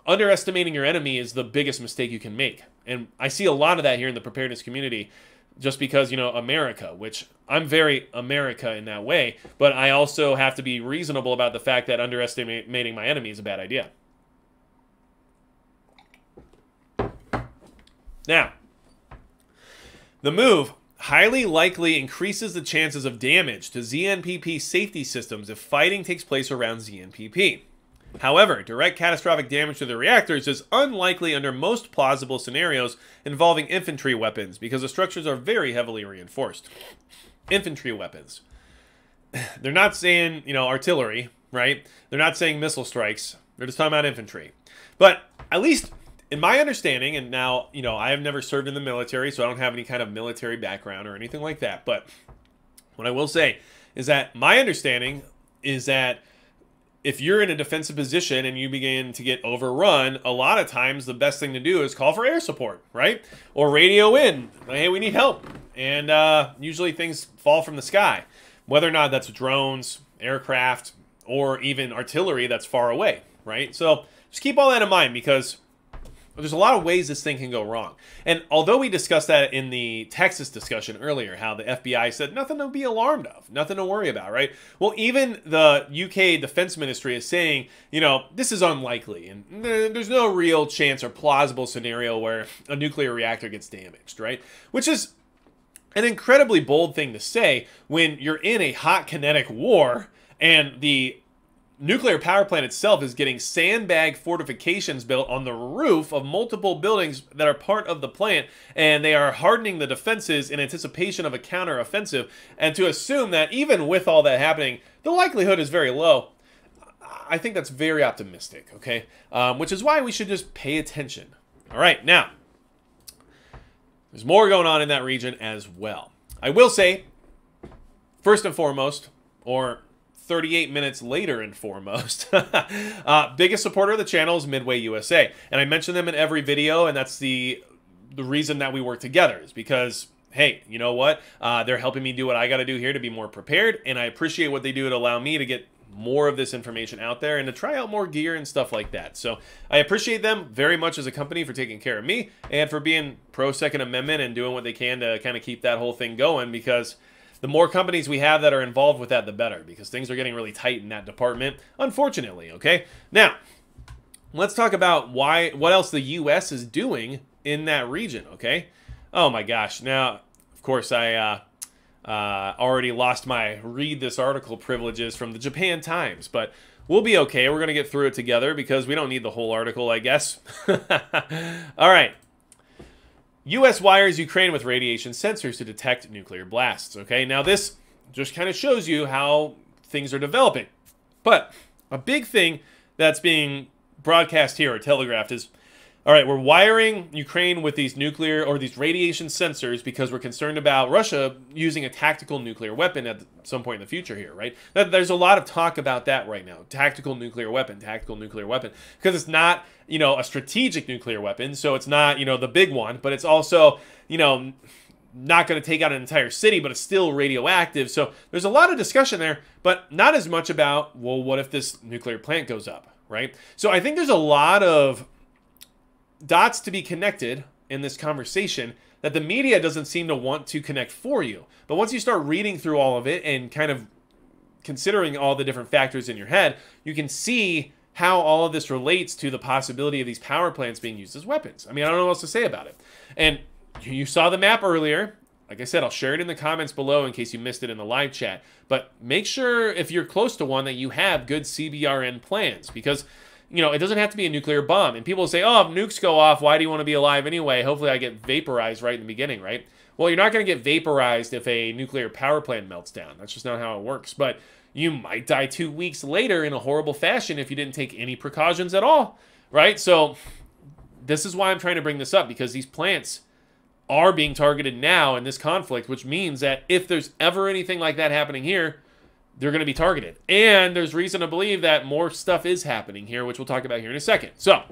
Underestimating your enemy is the biggest mistake you can make. And I see a lot of that here in the preparedness community just because, you know, America, which I'm very America in that way, but I also have to be reasonable about the fact that underestimating my enemy is a bad idea. Now, the move highly likely increases the chances of damage to ZNPP safety systems if fighting takes place around ZNPP. However, direct catastrophic damage to the reactors is unlikely under most plausible scenarios involving infantry weapons because the structures are very heavily reinforced. Infantry weapons. They're not saying, you know, artillery, right? They're not saying missile strikes. They're just talking about infantry. But at least in my understanding, and now, you know, I have never served in the military, so I don't have any kind of military background or anything like that. But what I will say is that my understanding is that if you're in a defensive position and you begin to get overrun, a lot of times the best thing to do is call for air support, right? Or radio in, hey, we need help. And uh, usually things fall from the sky, whether or not that's drones, aircraft, or even artillery that's far away, right? So just keep all that in mind because there's a lot of ways this thing can go wrong. And although we discussed that in the Texas discussion earlier, how the FBI said nothing to be alarmed of, nothing to worry about, right? Well, even the UK Defense Ministry is saying, you know, this is unlikely, and there's no real chance or plausible scenario where a nuclear reactor gets damaged, right? Which is an incredibly bold thing to say when you're in a hot kinetic war and the nuclear power plant itself is getting sandbag fortifications built on the roof of multiple buildings that are part of the plant, and they are hardening the defenses in anticipation of a counteroffensive. And to assume that even with all that happening, the likelihood is very low. I think that's very optimistic, okay? Um, which is why we should just pay attention. All right, now, there's more going on in that region as well. I will say, first and foremost, or 38 minutes later and foremost. uh, biggest supporter of the channel is Midway USA. And I mention them in every video, and that's the the reason that we work together is because hey, you know what? Uh, they're helping me do what I got to do here to be more prepared, and I appreciate what they do to allow me to get more of this information out there and to try out more gear and stuff like that. So I appreciate them very much as a company for taking care of me and for being pro Second Amendment and doing what they can to kind of keep that whole thing going because the more companies we have that are involved with that, the better, because things are getting really tight in that department, unfortunately, okay? Now, let's talk about why what else the U.S. is doing in that region, okay? Oh my gosh. Now, of course, I uh, uh, already lost my read this article privileges from the Japan Times, but we'll be okay. We're going to get through it together because we don't need the whole article, I guess. All right. U.S. wires Ukraine with radiation sensors to detect nuclear blasts. Okay, now this just kind of shows you how things are developing. But a big thing that's being broadcast here or telegraphed is all right, we're wiring Ukraine with these nuclear or these radiation sensors because we're concerned about Russia using a tactical nuclear weapon at some point in the future here, right? There's a lot of talk about that right now. Tactical nuclear weapon, tactical nuclear weapon. Because it's not, you know, a strategic nuclear weapon, so it's not, you know, the big one, but it's also, you know, not going to take out an entire city, but it's still radioactive. So there's a lot of discussion there, but not as much about, well, what if this nuclear plant goes up, right? So I think there's a lot of dots to be connected in this conversation that the media doesn't seem to want to connect for you. But once you start reading through all of it and kind of considering all the different factors in your head, you can see how all of this relates to the possibility of these power plants being used as weapons. I mean, I don't know what else to say about it. And you saw the map earlier. Like I said, I'll share it in the comments below in case you missed it in the live chat. But make sure if you're close to one that you have good CBRN plans because you know, it doesn't have to be a nuclear bomb. And people say, oh, if nukes go off, why do you want to be alive anyway? Hopefully I get vaporized right in the beginning, right? Well, you're not going to get vaporized if a nuclear power plant melts down. That's just not how it works. But you might die two weeks later in a horrible fashion if you didn't take any precautions at all, right? So this is why I'm trying to bring this up because these plants are being targeted now in this conflict, which means that if there's ever anything like that happening here, they're going to be targeted. And there's reason to believe that more stuff is happening here, which we'll talk about here in a second. So,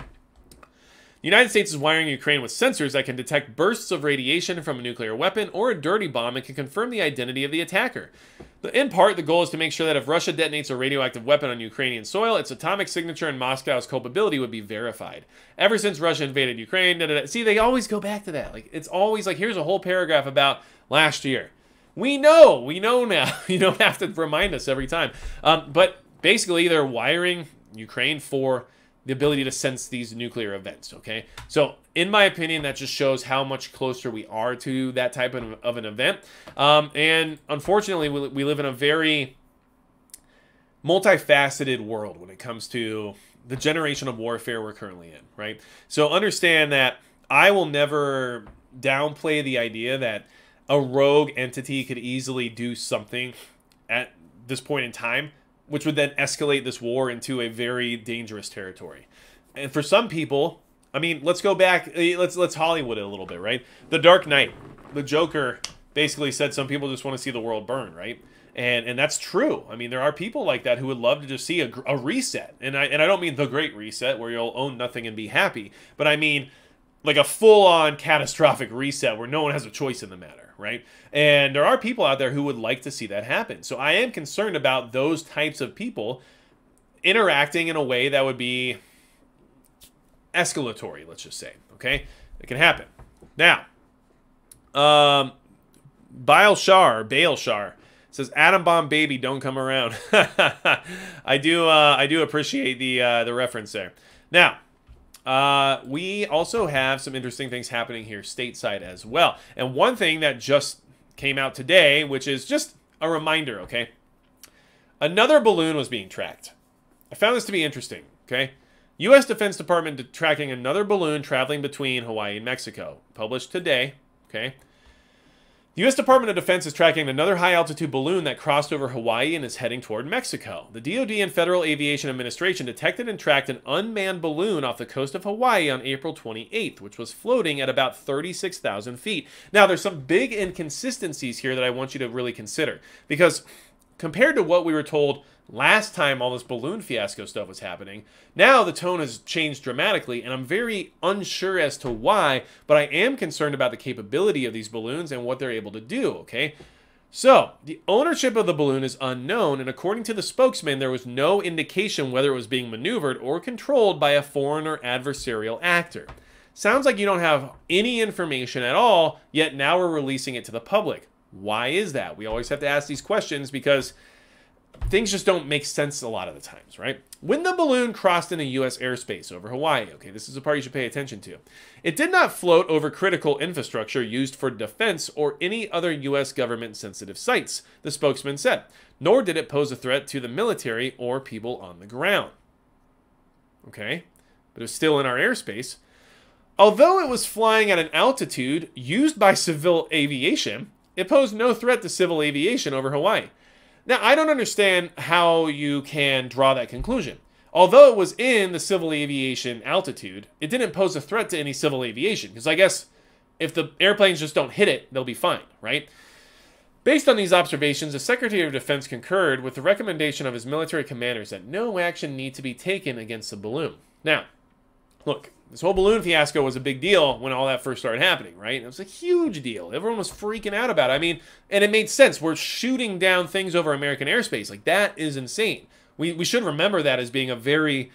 the United States is wiring Ukraine with sensors that can detect bursts of radiation from a nuclear weapon or a dirty bomb and can confirm the identity of the attacker. In part, the goal is to make sure that if Russia detonates a radioactive weapon on Ukrainian soil, its atomic signature and Moscow's culpability would be verified. Ever since Russia invaded Ukraine, da, da, da. see, they always go back to that. Like it's always like here's a whole paragraph about last year. We know, we know now. you don't have to remind us every time. Um, but basically, they're wiring Ukraine for the ability to sense these nuclear events. Okay, so in my opinion, that just shows how much closer we are to that type of, of an event. Um, and unfortunately, we, we live in a very multifaceted world when it comes to the generation of warfare we're currently in. Right. So understand that I will never downplay the idea that a rogue entity could easily do something at this point in time, which would then escalate this war into a very dangerous territory. And for some people, I mean, let's go back. Eh, let's let's Hollywood it a little bit, right? The Dark Knight, the Joker, basically said some people just want to see the world burn, right? And and that's true. I mean, there are people like that who would love to just see a, a reset, and I and I don't mean the Great Reset where you'll own nothing and be happy, but I mean like a full on catastrophic reset where no one has a choice in the matter right? And there are people out there who would like to see that happen. So I am concerned about those types of people interacting in a way that would be escalatory, let's just say. Okay? It can happen. Now, um, Bile Shar, Bale Shar says atom bomb baby don't come around. I do uh, I do appreciate the uh, the reference there. Now, uh, we also have some interesting things happening here stateside as well. And one thing that just came out today, which is just a reminder, okay? Another balloon was being tracked. I found this to be interesting, okay? U.S. Defense Department tracking another balloon traveling between Hawaii and Mexico. Published today, okay? The U.S. Department of Defense is tracking another high altitude balloon that crossed over Hawaii and is heading toward Mexico. The DoD and Federal Aviation Administration detected and tracked an unmanned balloon off the coast of Hawaii on April 28th, which was floating at about 36,000 feet. Now, there's some big inconsistencies here that I want you to really consider because compared to what we were told last time all this balloon fiasco stuff was happening. Now the tone has changed dramatically, and I'm very unsure as to why, but I am concerned about the capability of these balloons and what they're able to do, okay? So, the ownership of the balloon is unknown, and according to the spokesman, there was no indication whether it was being maneuvered or controlled by a foreign or adversarial actor. Sounds like you don't have any information at all, yet now we're releasing it to the public. Why is that? We always have to ask these questions because things just don't make sense a lot of the times, right? When the balloon crossed into U.S. airspace over Hawaii, okay, this is a part you should pay attention to. It did not float over critical infrastructure used for defense or any other U.S. government sensitive sites, the spokesman said, nor did it pose a threat to the military or people on the ground. Okay, but it was still in our airspace. Although it was flying at an altitude used by civil aviation, it posed no threat to civil aviation over Hawaii. Now, I don't understand how you can draw that conclusion. although it was in the civil aviation altitude, it didn't pose a threat to any civil aviation because I guess if the airplanes just don't hit it, they'll be fine, right? Based on these observations, the Secretary of Defense concurred with the recommendation of his military commanders that no action need to be taken against the balloon. Now, look, this whole balloon fiasco was a big deal when all that first started happening, right? It was a huge deal. Everyone was freaking out about it. I mean, and it made sense. We're shooting down things over American airspace. Like, that is insane. We, we should remember that as being a very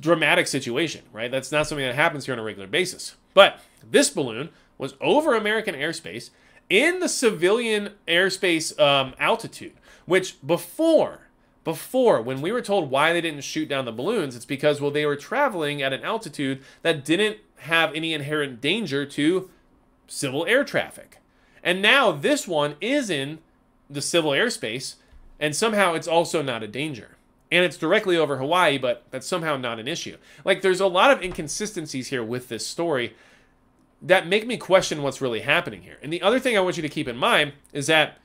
dramatic situation, right? That's not something that happens here on a regular basis. But this balloon was over American airspace in the civilian airspace um, altitude, which before before. When we were told why they didn't shoot down the balloons it's because well they were traveling at an altitude that didn't have any inherent danger to civil air traffic. And now this one is in the civil airspace and somehow it's also not a danger. And it's directly over hawaii but that's somehow not an issue. Like there's a lot of inconsistencies here with this story that make me question what's really happening here. And the other thing i want you to keep in mind is that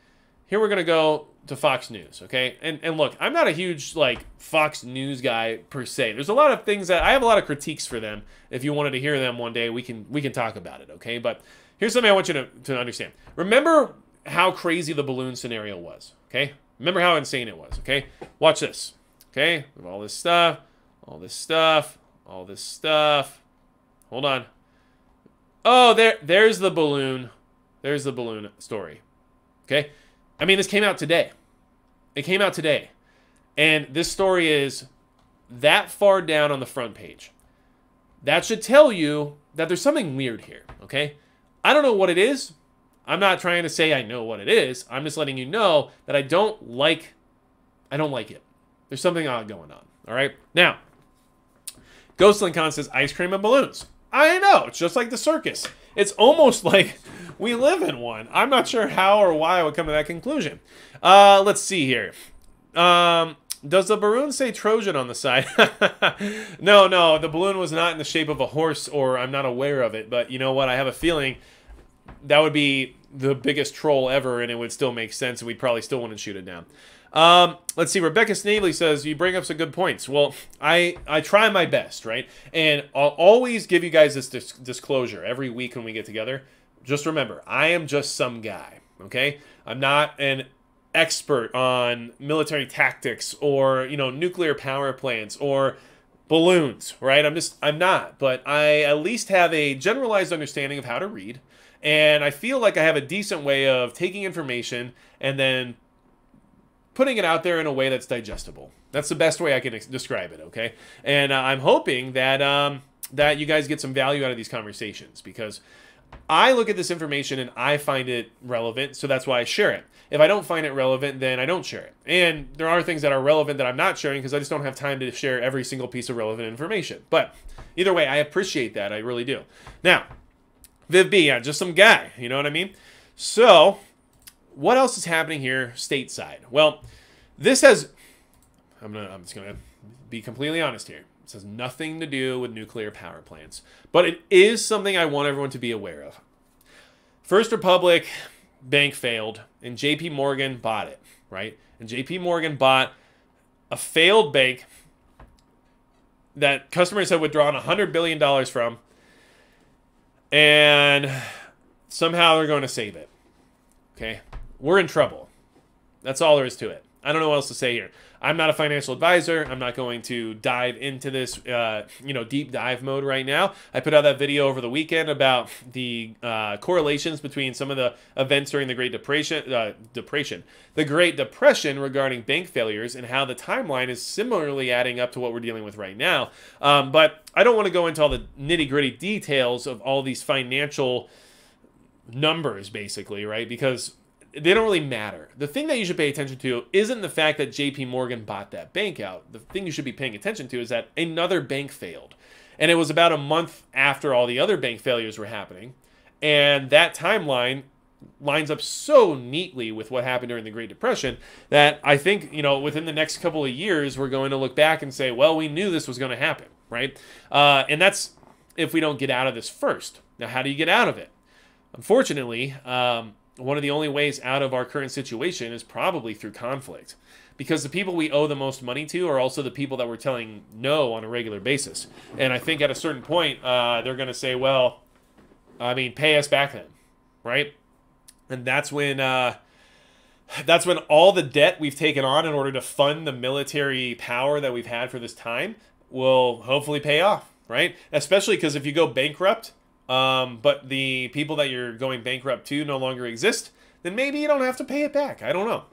here we're going to go to Fox News, okay? And and look, I'm not a huge like Fox News guy per se. There's a lot of things that I have a lot of critiques for them. If you wanted to hear them one day, we can we can talk about it, okay? But here's something I want you to, to understand. Remember how crazy the balloon scenario was, okay? Remember how insane it was, okay? Watch this. Okay? All this stuff, all this stuff, all this stuff. Hold on. Oh, there there's the balloon. There's the balloon story. Okay? I mean, this came out today. It came out today. And this story is that far down on the front page. That should tell you that there's something weird here, okay? I don't know what it is. I'm not trying to say I know what it is. I'm just letting you know that I don't like I don't like it. There's something odd going on. All right? Now, Ghostland Con says ice cream and balloons. I know, it's just like the circus. It's almost like we live in one. I'm not sure how or why I would come to that conclusion. Uh, let's see here. Um, does the balloon say Trojan on the side? no, no, the balloon was not in the shape of a horse, or I'm not aware of it. But you know what? I have a feeling that would be the biggest troll ever, and it would still make sense, and we'd probably still want to shoot it down. Um, let's see. Rebecca Snavely says you bring up some good points. Well, I I try my best, right? And I'll always give you guys this dis- disclosure every week when we get together just remember, I am just some guy, okay? I'm not an expert on military tactics or, you know, nuclear power plants or balloons, right? I'm just I'm not, but I at least have a generalized understanding of how to read, and I feel like I have a decent way of taking information and then putting it out there in a way that's digestible. That's the best way I can describe it, okay? And uh, I'm hoping that um, that you guys get some value out of these conversations because I look at this information and I find it relevant, so that's why I share it. If I don't find it relevant, then I don't share it. And there are things that are relevant that I'm not sharing because I just don't have time to share every single piece of relevant information. But either way, I appreciate that. I really do. Now, Viv B, yeah, just some guy. You know what I mean? So, what else is happening here stateside? Well, this has. I'm gonna. I'm just gonna be completely honest here. This has nothing to do with nuclear power plants, but it is something I want everyone to be aware of. First Republic bank failed, and JP Morgan bought it, right? And JP Morgan bought a failed bank that customers had withdrawn $100 billion from, and somehow they're going to save it. Okay? We're in trouble. That's all there is to it. I don't know what else to say here. I'm not a financial advisor. I'm not going to dive into this, uh, you know, deep dive mode right now. I put out that video over the weekend about the uh, correlations between some of the events during the Great Depression, uh, depression, the Great Depression regarding bank failures, and how the timeline is similarly adding up to what we're dealing with right now. Um, but I don't want to go into all the nitty gritty details of all these financial numbers, basically, right? Because they don't really matter. The thing that you should pay attention to isn't the fact that JP Morgan bought that bank out. The thing you should be paying attention to is that another bank failed. And it was about a month after all the other bank failures were happening. And that timeline lines up so neatly with what happened during the Great Depression that I think, you know, within the next couple of years, we're going to look back and say, well, we knew this was going to happen, right? Uh, and that's if we don't get out of this first. Now, how do you get out of it? Unfortunately, um, one of the only ways out of our current situation is probably through conflict because the people we owe the most money to are also the people that we're telling no on a regular basis. And I think at a certain point, uh, they're going to say, well, I mean, pay us back then, right? And that's when. Uh, that's when all the debt we've taken on in order to fund the military power that we've had for this time will hopefully pay off, right? Especially because if you go bankrupt, um, but the people that you're going bankrupt to no longer exist, then maybe you don't have to pay it back. I don't know.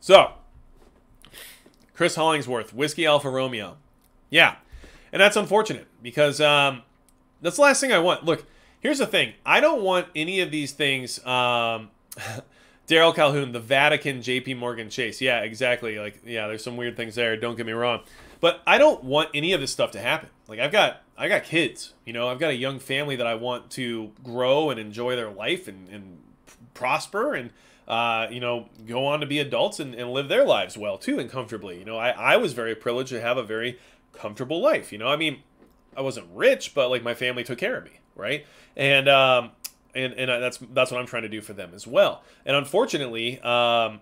So, Chris Hollingsworth, Whiskey Alpha Romeo. Yeah, and that's unfortunate because um, that's the last thing I want. Look, here's the thing. I don't want any of these things. Um, Daryl Calhoun, the Vatican, J.P. Morgan Chase. Yeah, exactly. Like, yeah, there's some weird things there. Don't get me wrong, but I don't want any of this stuff to happen. Like, I've got, I got kids. You know, I've got a young family that I want to grow and enjoy their life and, and prosper and uh, you know, go on to be adults and, and live their lives well too and comfortably. You know, I, I was very privileged to have a very comfortable life. You know, I mean, I wasn't rich, but like my family took care of me, right? And um, and and that's that's what I'm trying to do for them as well. And unfortunately, um,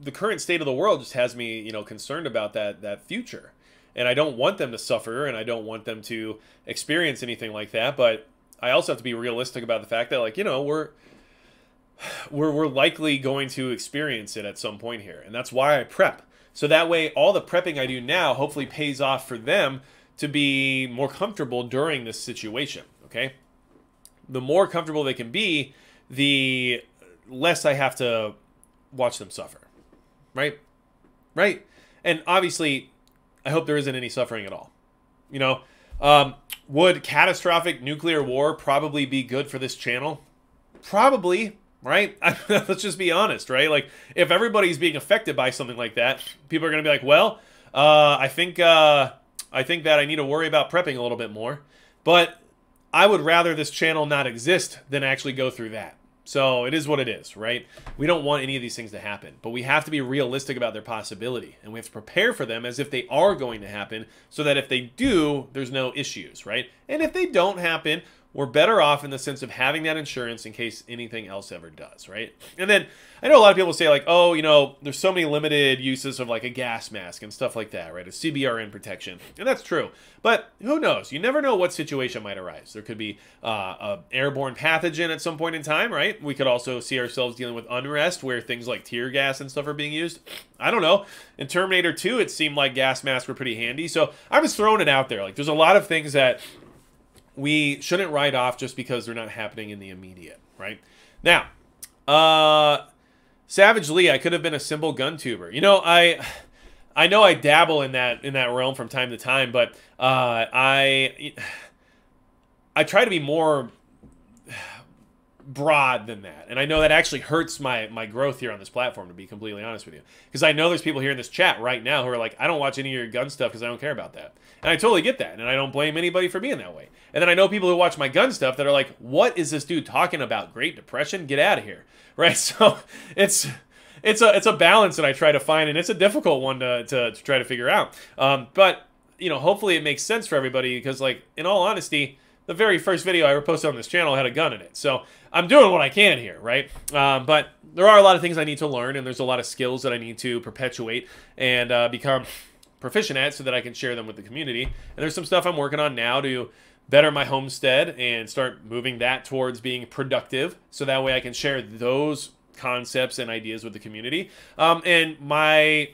the current state of the world just has me, you know, concerned about that that future. And I don't want them to suffer, and I don't want them to experience anything like that. But I also have to be realistic about the fact that, like, you know, we're we're, we're likely going to experience it at some point here. And that's why I prep. So that way, all the prepping I do now hopefully pays off for them to be more comfortable during this situation. Okay. The more comfortable they can be, the less I have to watch them suffer. Right? Right? And obviously, I hope there isn't any suffering at all. You know, um, would catastrophic nuclear war probably be good for this channel? Probably right? Let's just be honest, right? Like, if everybody's being affected by something like that, people are going to be like, well, uh, I think uh, I think that I need to worry about prepping a little bit more. But I would rather this channel not exist than actually go through that. So it is what it is, right? We don't want any of these things to happen, but we have to be realistic about their possibility, and we have to prepare for them as if they are going to happen, so that if they do, there's no issues, right? And if they don't happen, we're better off in the sense of having that insurance in case anything else ever does, right? And then I know a lot of people say like, oh, you know, there's so many limited uses of like a gas mask and stuff like that, right? A CBRN protection, and that's true. But who knows? You never know what situation might arise. There could be uh, a airborne pathogen at some point in time, right? We could also see ourselves dealing with unrest where things like tear gas and stuff are being used. I don't know. In Terminator 2, it seemed like gas masks were pretty handy. So I'm just throwing it out there. Like, there's a lot of things that we shouldn't write off just because they're not happening in the immediate, right? Now, uh, Savage Lee, I could have been a simple gun tuber. You know, I I know I dabble in that in that realm from time to time, but uh, I I try to be more broad than that. And I know that actually hurts my my growth here on this platform to be completely honest with you. Because I know there's people here in this chat right now who are like, I don't watch any of your gun stuff because I don't care about that. And I totally get that. And I don't blame anybody for being that way. And then I know people who watch my gun stuff that are like, what is this dude talking about? Great Depression? Get out of here. Right? So it's it's a it's a balance that I try to find and it's a difficult one to, to, to try to figure out. Um, but you know, hopefully it makes sense for everybody because like in all honesty, the very first video I ever posted on this channel had a gun in it. So I'm doing what I can here, right? Um, but there are a lot of things I need to learn, and there's a lot of skills that I need to perpetuate and uh, become proficient at so that I can share them with the community. And there's some stuff I'm working on now to better my homestead and start moving that towards being productive so that way I can share those concepts and ideas with the community. Um, and my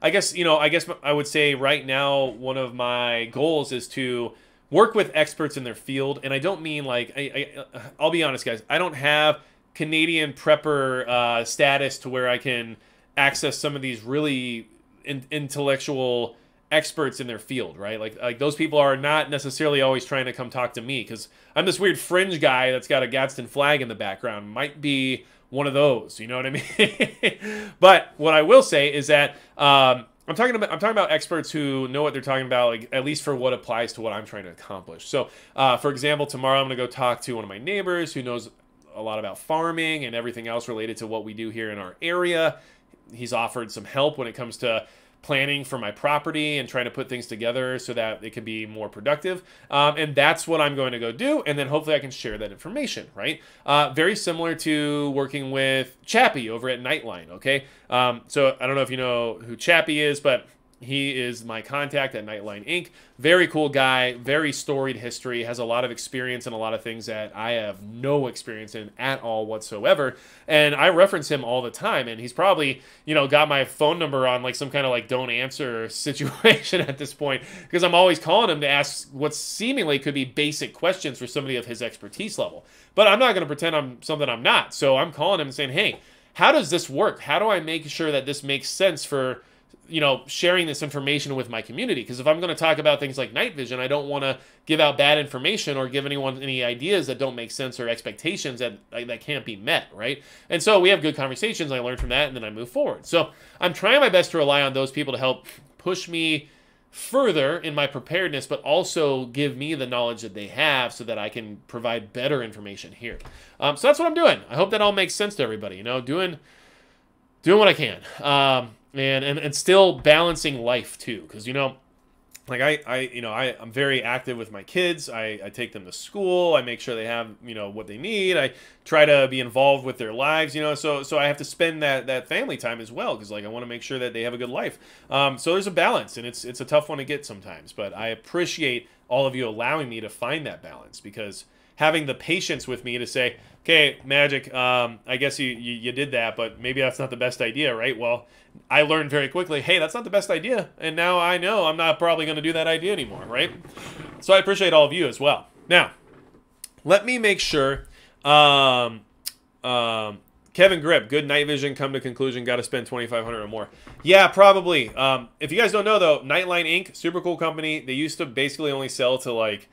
I guess, you know, I guess I would say right now one of my goals is to work with experts in their field. And I don't mean like, I, I, I'll be honest, guys, I don't have Canadian prepper uh, status to where I can access some of these really in, intellectual experts in their field, right? Like like those people are not necessarily always trying to come talk to me because I'm this weird fringe guy that's got a Gadsden flag in the background. Might be one of those, you know what I mean? but what I will say is that um, I'm talking about I'm talking about experts who know what they're talking about, like at least for what applies to what I'm trying to accomplish. So, uh, for example, tomorrow I'm going to go talk to one of my neighbors who knows a lot about farming and everything else related to what we do here in our area. He's offered some help when it comes to planning for my property and trying to put things together so that it can be more productive. Um, and that's what I'm going to go do. And then hopefully I can share that information, right? Uh, very similar to working with Chappie over at Nightline, okay? Um, so I don't know if you know who Chappie is, but he is my contact at Nightline Inc. Very cool guy, very storied history, has a lot of experience in a lot of things that I have no experience in at all whatsoever. And I reference him all the time, and he's probably, you know, got my phone number on like some kind of like don't answer situation at this point because I'm always calling him to ask what seemingly could be basic questions for somebody of his expertise level. But I'm not going to pretend I'm something I'm not. So I'm calling him and saying, hey, how does this work? How do I make sure that this makes sense for you know, sharing this information with my community. Because if I'm going to talk about things like night vision, I don't want to give out bad information or give anyone any ideas that don't make sense or expectations that that can't be met, right? And so we have good conversations. I learn from that, and then I move forward. So I'm trying my best to rely on those people to help push me further in my preparedness, but also give me the knowledge that they have so that I can provide better information here. Um, so that's what I'm doing. I hope that all makes sense to everybody. You know, doing doing what I can. Um, and and, and still balancing life too because you know like I, I you know I, i'm very active with my kids. I, I take them to school. I make sure they have you know what they need. I try to be involved with their lives you know so so i have to spend that that family time as well because like i want to make sure that they have a good life. Um, so there's a balance and it's it's a tough one to get sometimes but i appreciate all of you allowing me to find that balance because having the patience with me to say okay magic um, i guess you, you you did that but maybe that's not the best idea right well I learned very quickly, hey, that's not the best idea. And now I know I'm not probably going to do that idea anymore, right? So I appreciate all of you as well. Now, let me make sure. Um, um, Kevin Grip, good night vision. Come to conclusion. Got to spend twenty five hundred or more. Yeah, probably. Um, if you guys don't know though, Nightline Inc. Super cool company. They used to basically only sell to like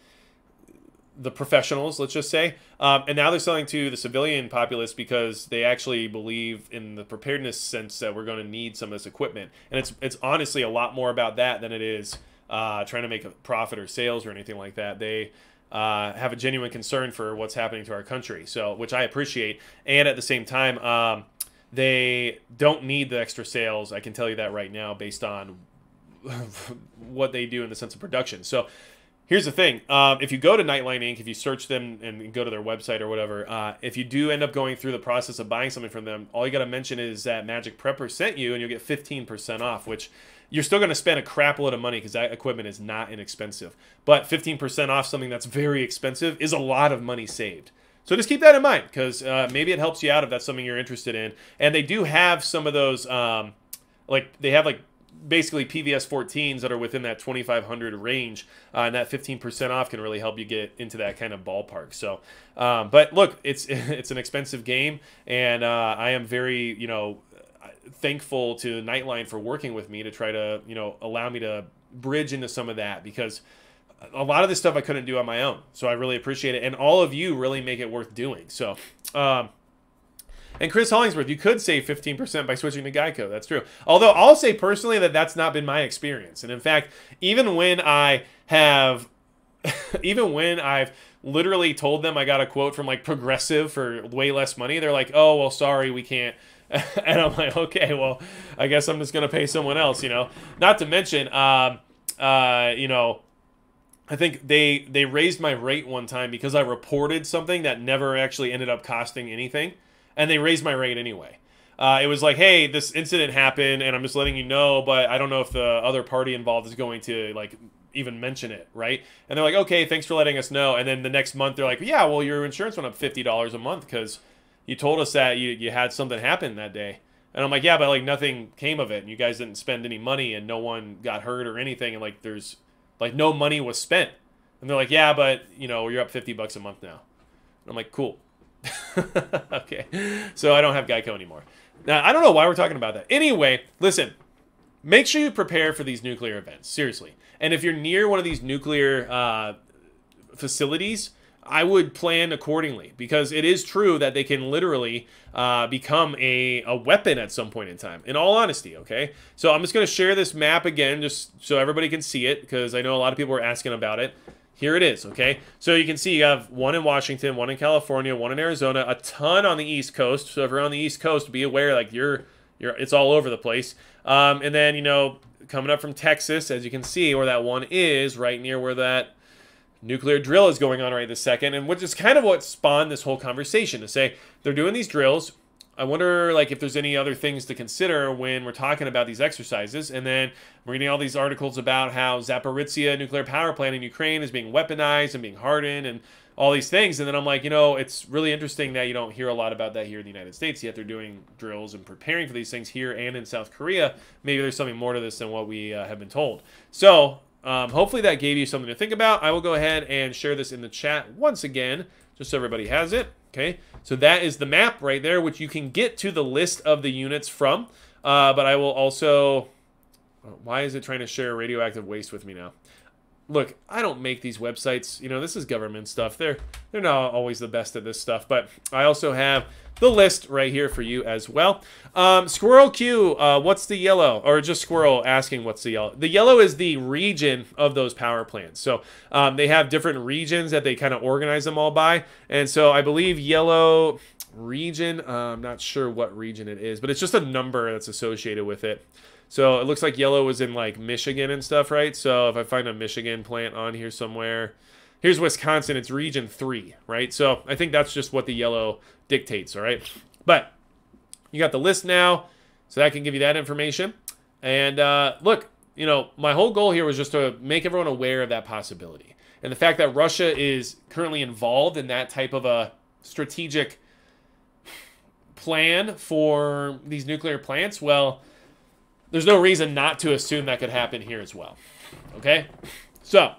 the professionals, let's just say. Um, and now they're selling to the civilian populace because they actually believe in the preparedness sense that we're going to need some of this equipment. And it's it's honestly a lot more about that than it is uh, trying to make a profit or sales or anything like that. They uh, have a genuine concern for what's happening to our country, so which I appreciate. And at the same time, um, they don't need the extra sales. I can tell you that right now, based on what they do in the sense of production. So Here's the thing: um, if you go to Nightline Inc., if you search them and go to their website or whatever, uh, if you do end up going through the process of buying something from them, all you got to mention is that Magic Prepper sent you, and you'll get 15% off. Which you're still going to spend a crap load of money because that equipment is not inexpensive. But 15% off something that's very expensive is a lot of money saved. So just keep that in mind because uh, maybe it helps you out if that's something you're interested in. And they do have some of those, um, like they have like basically PVS 14s that are within that 2500 range, uh, and that 15% off can really help you get into that kind of ballpark. So, um, but look, it's it's an expensive game, and uh, I am very you know thankful to Nightline for working with me to try to you know allow me to bridge into some of that because a lot of this stuff I couldn't do on my own. So I really appreciate it, and all of you really make it worth doing. So. Um, and Chris Hollingsworth, you could save 15% by switching to Geico. That's true. Although I'll say personally that that's not been my experience. And in fact, even when I have, even when I've literally told them I got a quote from like Progressive for way less money, they're like, oh, well, sorry, we can't. and I'm like, okay, well, I guess I'm just going to pay someone else, you know? Not to mention, um, uh, you know, I think they they raised my rate one time because I reported something that never actually ended up costing anything and they raised my rate anyway. Uh, it was like, hey, this incident happened, and I'm just letting you know, but I don't know if the other party involved is going to like even mention it, right? And they're like, okay, thanks for letting us know. And then the next month, they're like, yeah, well, your insurance went up fifty dollars a month because you told us that you you had something happen that day. And I'm like, yeah, but like nothing came of it, and you guys didn't spend any money, and no one got hurt or anything, and like there's like no money was spent. And they're like, yeah, but you know, you're up fifty bucks a month now. And I'm like, cool. okay, so I don't have Geico anymore. Now, I don't know why we're talking about that. Anyway, listen, make sure you prepare for these nuclear events, seriously. And if you're near one of these nuclear uh, facilities, I would plan accordingly because it is true that they can literally uh, become a, a weapon at some point in time. In all honesty, okay? So I'm just going to share this map again just so everybody can see it because I know a lot of people are asking about it. Here it is, okay? So you can see you have one in Washington, one in California, one in Arizona, a ton on the East Coast. So if you're on the East Coast, be aware, like, you're you're it's all over the place. Um, and then you know coming up from Texas, as you can see, where that one is, right near where that nuclear drill is going on right this second, and which is kind of what spawned this whole conversation to say they're doing these drills. I wonder, like, if there's any other things to consider when we're talking about these exercises. And then I'm reading all these articles about how Zaporizhia nuclear power plant in Ukraine is being weaponized and being hardened and all these things. And then I'm like, you know, it's really interesting that you don't hear a lot about that here in the United States, yet they're doing drills and preparing for these things here and in South Korea. Maybe there's something more to this than what we uh, have been told. So um, hopefully that gave you something to think about. I will go ahead and share this in the chat once again, just so everybody has it. Okay, so that is the map right there, which you can get to the list of the units from. Uh, but I will also... Why is it trying to share radioactive waste with me now? Look, I don't make these websites. You know, this is government stuff. They're they're not always the best at this stuff. But I also have the list right here for you as well. Um, Squirrel Q, uh, what's the yellow? Or just Squirrel asking what's the yellow. The yellow is the region of those power plants. So um, they have different regions that they kind of organize them all by. And so I believe yellow region, uh, I'm not sure what region it is, but it's just a number that's associated with it. So it looks like yellow was in like Michigan and stuff, right? So if I find a Michigan plant on here somewhere, here's Wisconsin, it's region three, right? So I think that's just what the yellow dictates, all right? But you got the list now, so that can give you that information. And uh, look, you know, my whole goal here was just to make everyone aware of that possibility. And the fact that Russia is currently involved in that type of a strategic plan for these nuclear plants, well, there's no reason not to assume that could happen here as well. Okay? So,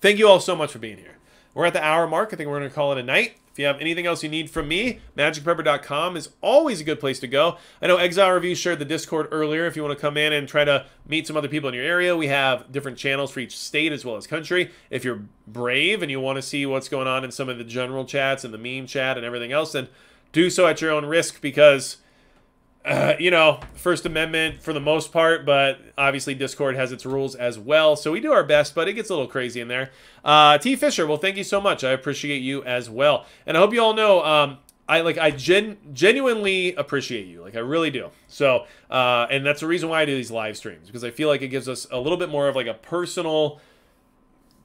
thank you all so much for being here. We're at the hour mark. I think we're going to call it a night. If you have anything else you need from me, magicprepper.com is always a good place to go. I know Exile Review shared the Discord earlier. If you want to come in and try to meet some other people in your area, we have different channels for each state as well as country. If you're brave and you want to see what's going on in some of the general chats and the meme chat and everything else, then do so at your own risk because uh, you know, First Amendment for the most part, but obviously Discord has its rules as well. So we do our best, but it gets a little crazy in there. Uh, T. Fisher, well, thank you so much. I appreciate you as well. And I hope you all know, um, I like I gen genuinely appreciate you, like I really do. So, uh, and that's the reason why I do these live streams because I feel like it gives us a little bit more of like a personal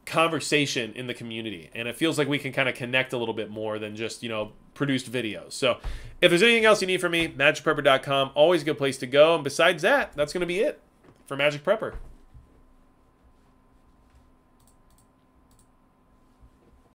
conversation in the community, and it feels like we can kind of connect a little bit more than just you know produced videos. So if there's anything else you need from me, magicprepper.com, always a good place to go. And besides that, that's going to be it for Magic Prepper.